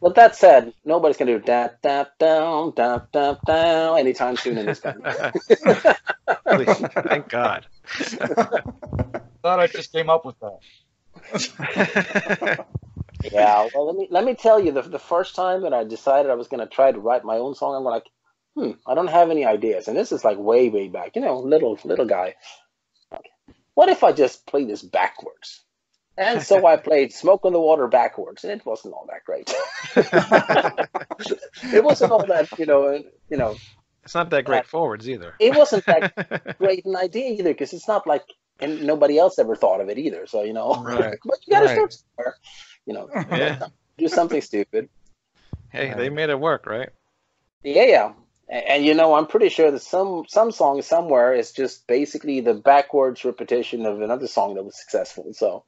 with that said, nobody's gonna do da da down da da down anytime soon in this band. Thank God. Thought I just came up with that. yeah, well, let me let me tell you, the the first time that I decided I was gonna try to write my own song, I'm like, hmm, I don't have any ideas, and this is like way way back, you know, little little guy. Like, what if I just play this backwards? And so I played "Smoke on the Water" backwards, and it wasn't all that great. it wasn't all that, you know, you know, it's not that great forwards either. it wasn't that great an idea either because it's not like and nobody else ever thought of it either. So you know, Right. but you gotta Right. start somewhere. You know, Yeah. do something stupid. Hey, they made it work, right? Yeah, yeah. And, and you know, I'm pretty sure that some some song somewhere is just basically the backwards repetition of another song that was successful. So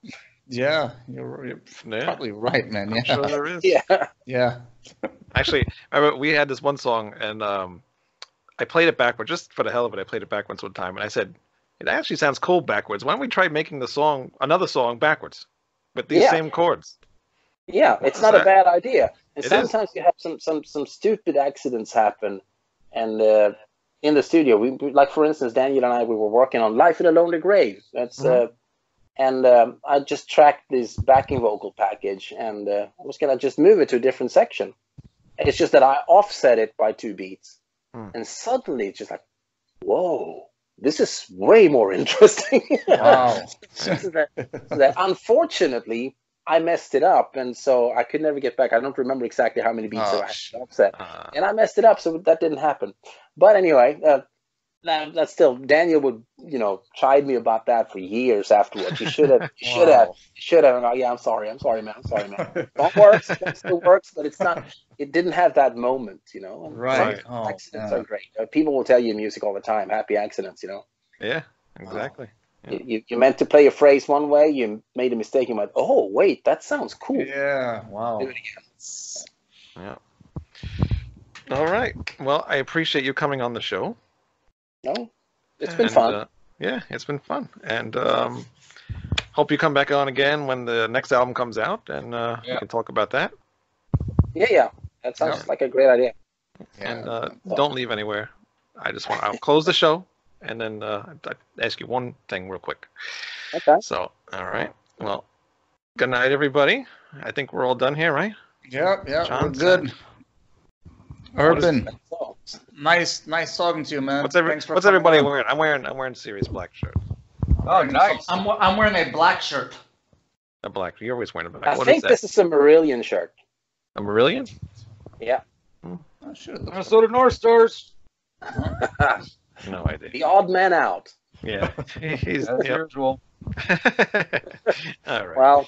Yeah. You're, you're Yeah. probably right, man. I'm Yeah. sure there is. yeah, Yeah. Actually, I remember we had this one song, and um, I played it backwards just for the hell of it. I played it backwards one time, and I said, "It actually sounds cool backwards. Why don't we try making the song another song backwards with these Yeah. same chords?" yeah. It's Is not a bad idea. And It is. sometimes you have some some some stupid accidents happen, and uh, in the studio, we like for instance, Daniel and I we were working on "Life in a Lonely Grave." That's Mhm. uh, and um, I just tracked this backing vocal package, and uh, I was gonna just move it to a different section. It's just that I offset it by two beats, Hmm. and suddenly it's just like, whoa, this is way more interesting. Wow. so that, so that unfortunately, I messed it up, and so I could never get back. I don't remember exactly how many beats Oh, I had shit. to Uh, and I messed it up, so that didn't happen. But anyway, uh, that, that's still Daniel would you know chide me about that for years afterwards. You should have, you should have, Wow. should have. And yeah, I'm sorry, I'm sorry, man, I'm sorry, man. Don't works, it still works, but it's not. It didn't have that moment, you know. And Right. Oh, accidents yeah. are great. Uh, people will tell you in music all the time, happy accidents, you know. yeah, exactly. You, you, you meant to play a phrase one way, you made a mistake, you went, oh, wait, that sounds cool. Yeah. Wow. Do it again. Yeah. All right. Well, I appreciate you coming on the show. No, it's been And, fun. uh, yeah, it's been fun, and um, hope you come back on again when the next album comes out, and uh, we can talk about that. yeah, yeah, that sounds Yeah. like a great idea. and uh, don't leave anywhere. I just want I'll close the show and then uh, I ask you one thing real quick. Okay. So, all right. Well, good night, everybody. I think we're all done here, right? Yeah. Yeah. We're good. What is- Urban, nice, nice talking to you, man. What's every, Thanks for What's everybody on. wearing? I'm wearing I'm wearing serious black shirt. Oh, nice. I'm, I'm wearing a black shirt. A black. You're always wearing a black. I What is think that? this is a Marillion shirt. A Marillion? Yeah. Oh, shit. Minnesota North Stars. No idea. the odd man out. Yeah. He's As yep. usual. all right. Well,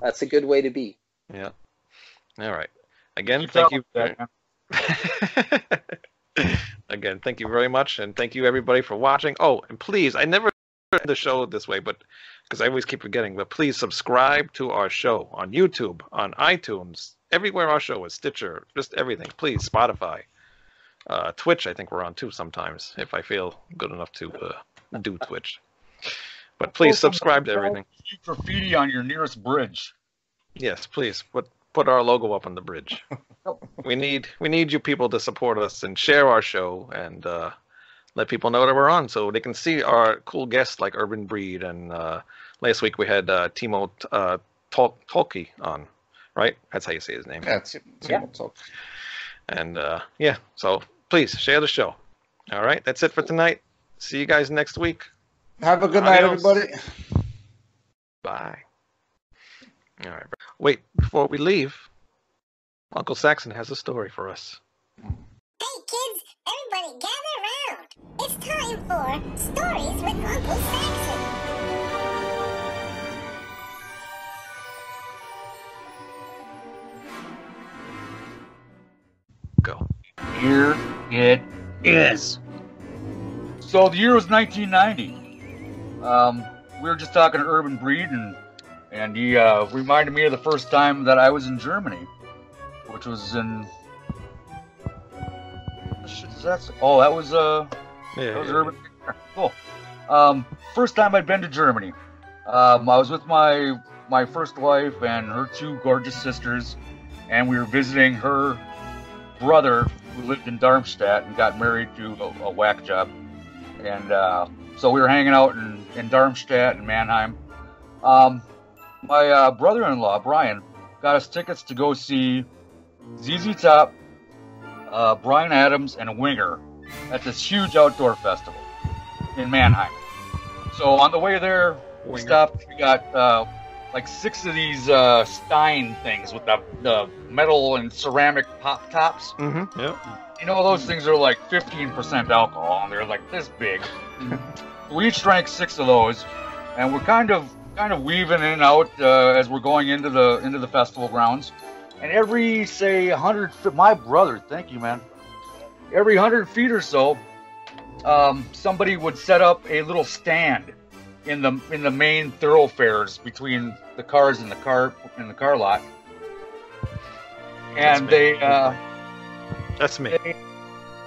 that's a good way to be. Yeah. All right. Again, Keep thank you. with that. Again, thank you very much, and thank you everybody for watching. Oh, and please, I never end the show this way, but because I always keep forgetting, but please subscribe to our show on YouTube, on iTunes, everywhere our show is, Stitcher, just everything. Please, Spotify, uh, Twitch. I think we're on too sometimes if I feel good enough to uh, do Twitch. But please subscribe to everything. Graffiti on your nearest bridge. Yes, please put put our logo up on the bridge. we need we need you people to support us and share our show and uh, let people know that we're on so they can see our cool guests like Urban Breed and uh, last week we had uh, Timo uh, Tol- Tolkki on, right? That's how you say his name. Yeah, it's, it's Yeah. so And uh, yeah, so please share the show. All right, that's it for tonight. See you guys next week. Have a good night, everybody. Bye. All right. Wait, before we leave, Uncle Saxon has a story for us. Hey kids, everybody gather around. It's time for Stories with Uncle Saxon. Here it is. So the year was 1990. Um, we were just talking to Urban Breed, and and he uh, reminded me of the first time that I was in Germany, which was in. what shit is that? Oh, that was uh, Yeah. that was Urban. Cool. Um, first time I'd been to Germany. Um, I was with my my first wife and her two gorgeous sisters, and we were visiting her brother who lived in Darmstadt and got married to a, a whack job. And uh, so we were hanging out in, in Darmstadt and Mannheim. Um, my uh, brother-in-law Brian got us tickets to go see ZZ Top, uh, Bryan Adams, and Winger at this huge outdoor festival in Mannheim. So on the way there, we Winger. stopped. We got uh, like six of these uh, Stein things with the, the metal and ceramic pop tops. Mm-hmm. Yep. You know, those things are like 15% alcohol, and they're like this big. we each drank six of those, and we're kind of kind of weaving in and out uh, as we're going into the into the festival grounds. And every say 100 feet, my brother, thank you, man. Every 100 feet or so, um, somebody would set up a little stand in the in the main thoroughfares between the cars in the car in the car lot. And they uh, That's me. they-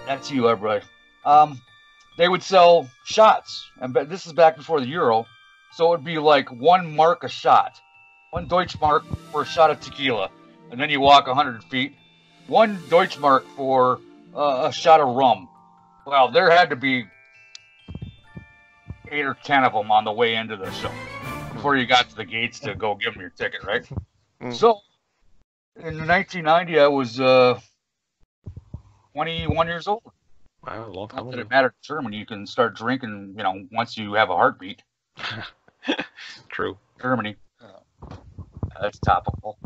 that's you, everybody. Um, they would sell shots, and but this is back before the euro, so it would be like one mark a shot, one Deutschmark for a shot of tequila, and then you walk 100 feet, one Deutschmark for uh, a shot of rum. Well, there had to be eight or ten of them on the way into the show before you got to the gates to go give them your ticket, right? Mm. So, in 1990, I was uh, 21 years old. Wow, a long time Not that ago. it mattered in Germany. You can start drinking, you know, once you have a heartbeat. True. Germany. Uh, that's topical.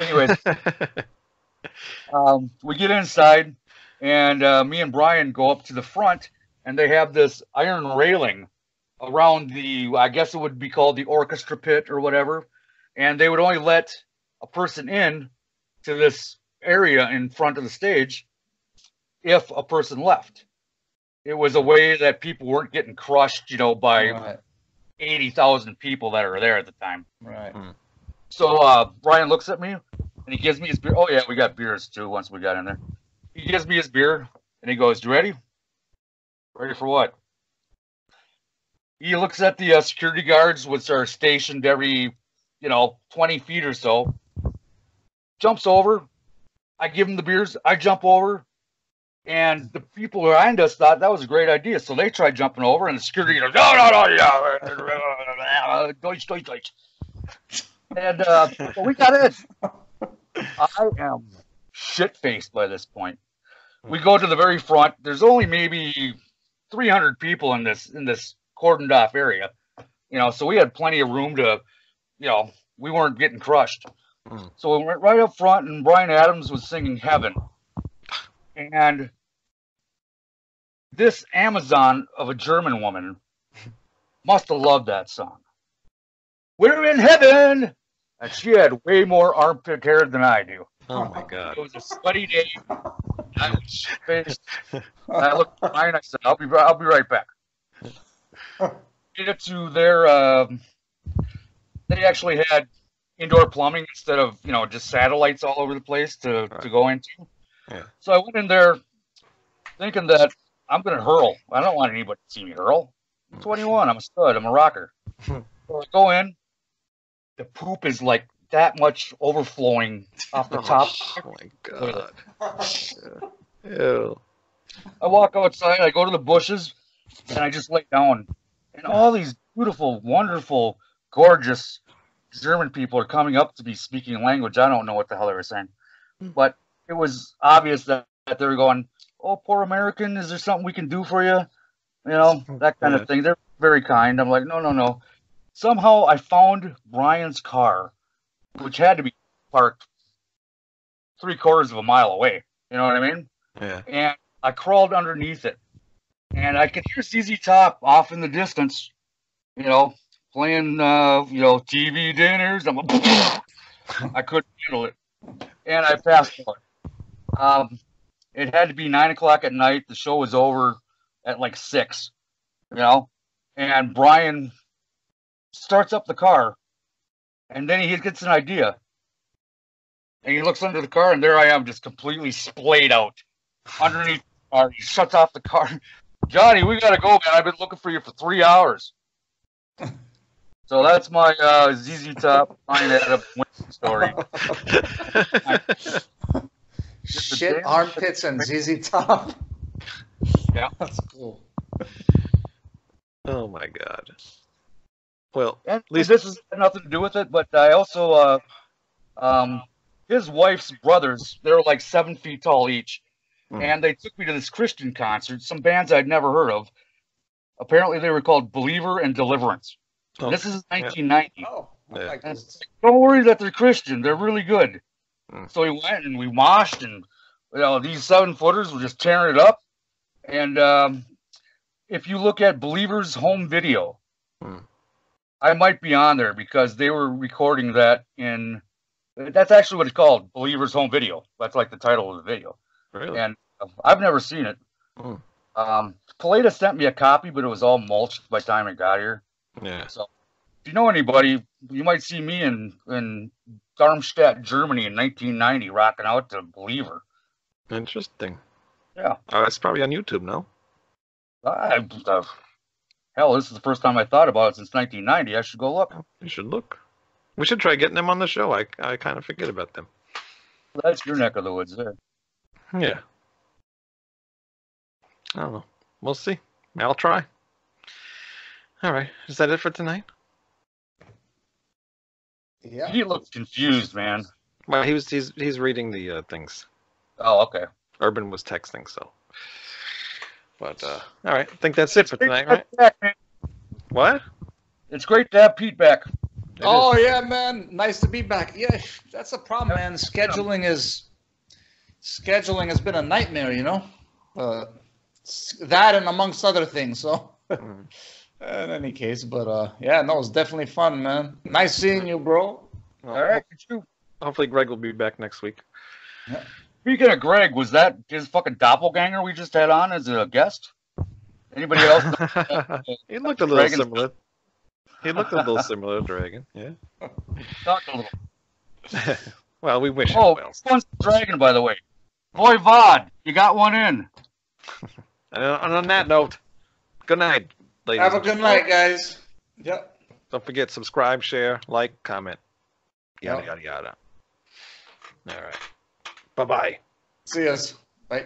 Anyways, um, we get inside, and uh, me and Brian go up to the front, and they have this iron railing around the, I guess it would be called the orchestra pit or whatever, and they would only let a person in to this area in front of the stage if a person left. It was a way that people weren't getting crushed, you know, by Right, 80,000 people that are there at the time. right. So uh, Brian looks at me and he gives me his beer. Oh yeah, we got beers too. Once we got in there, he gives me his beer and he goes, "You ready? Ready for what?" He looks at the uh, security guards, which are stationed every, you know, 20 feet or so. Jumps over. I give him the beers. I jump over. And the people behind us thought that was a great idea, so they tried jumping over, and the security goes, "No, no, no, yeah, Deutsch, Deutsch, Deutsch." And uh, we got in. I am shit faced by this point. We go to the very front. There's only maybe 300 people in this in this cordoned off area, you know. So we had plenty of room to, you know, we weren't getting crushed. Mm. So we went right up front, and Bryan Adams was singing "Heaven," and this Amazon of a German woman must have loved that song. We're in heaven, and she had way more armpit hair than I do. Oh my god. It was a sweaty day. I was. I looked at Brian. I said, "I'll be. I'll be right back." Get it to their. Um, they actually had indoor plumbing instead of you know just satellites all over the place to Right. to go into. Yeah. So I went in there thinking that I'm gonna hurl. I don't want anybody to see me hurl. I'm 21. I'm a stud. I'm a rocker. so I go in. The poop is like that much overflowing off the Oh, top. Oh my god. Ew. I walk outside, I go to the bushes, and I just lay down. And all these beautiful, wonderful, gorgeous German people are coming up to me speaking language. I don't know what the hell they were saying. Hmm. But it was obvious that, that they were going, Oh, poor American, is there something we can do for you? You know, oh, that kind of thing. They're very kind. I'm like, No, no, no. Somehow I found Brian's car, which had to be parked three quarters of a mile away. You know what I mean? Yeah. and I crawled underneath it, and I could hear ZZ Top off in the distance, you know, playing, uh, you know, TV dinners. I'm, I couldn't handle it, and I passed out. Um, it had to be nine o'clock at night. The show was over at like six, you know, and Brian starts up the car, and then he gets an idea. And he looks under the car, and there I am, just completely splayed out underneath car. He shuts off the car. Johnny, we gotta go, man. I've been looking for you for three hours. So that's my uh, ZZ Top Bryan Adams Winger story. Just a Shit, damn- armpits, and ZZ Top. Yeah. That's cool. oh my god. Well, And least- this has nothing to do with it, but I also, uh, um, his wife's brothers—they're like seven feet tall each. Hmm. And they took me to this Christian concert, some bands I'd never heard of. Apparently, they were called Believer and Deliverance. oh, This is 1990. Oh, Yeah. like And this. like, don't worry that they're Christian. They're really good. Hmm. So we went and we moshed, and you know these seven footers were just tearing it up. And um, if you look at Believer's home video, Hmm. I might be on there because they were recording that in. That's actually what it's called, Believer's home video. That's like the title of the video. Really? And uh, I've never seen it. Hmm. Um, Paleta sent me a copy, but it was all mulched by the time it got here yeah. So if you know anybody, you might see me in in Darmstadt, Germany in 1990, rocking out to Believer. Interesting. Yeah. Oh, it's probably on YouTube, no? I, uh, hell, this is the first time I thought about it since 1990. I should go look. You should look. We should try getting them on the show. I I kind of forget about them. That's your neck of the woods there. Yeah. I don't know. We'll see. I'll try. All right. Is that it for tonight? Yeah. He looks confused, man. Well, he was he's he's reading the uh, things. Oh, okay. Urban was texting, so. But uh, all right. I think that's it for tonight, right? Back. What? It's great to have Pete back. It Oh is. yeah, man. Nice to be back. Yeah, that's the problem, man. Scheduling is scheduling has been a nightmare, you know. Uh, that and amongst other things. So, Mm. in any case, but uh, yeah, no, it's definitely fun, man. Nice seeing you, bro. Well, All right. Hopefully, Greg will be back next week. Speaking of Greg, was that his fucking doppelganger we just had on as a guest? Anybody else? he looked a little Dragon's- similar. He looked a little similar to Dragon. Yeah. Talk a little. well, we wish him Oh, well. one's dragon, by the way. Boy, Vod, you got one in. Uh, and on on that note, good night, ladies. Have a good night, guys. Yep. Don't forget, subscribe, share, like, comment. Yada, Yep. yada, yada. All right. Bye bye. See us. Bye.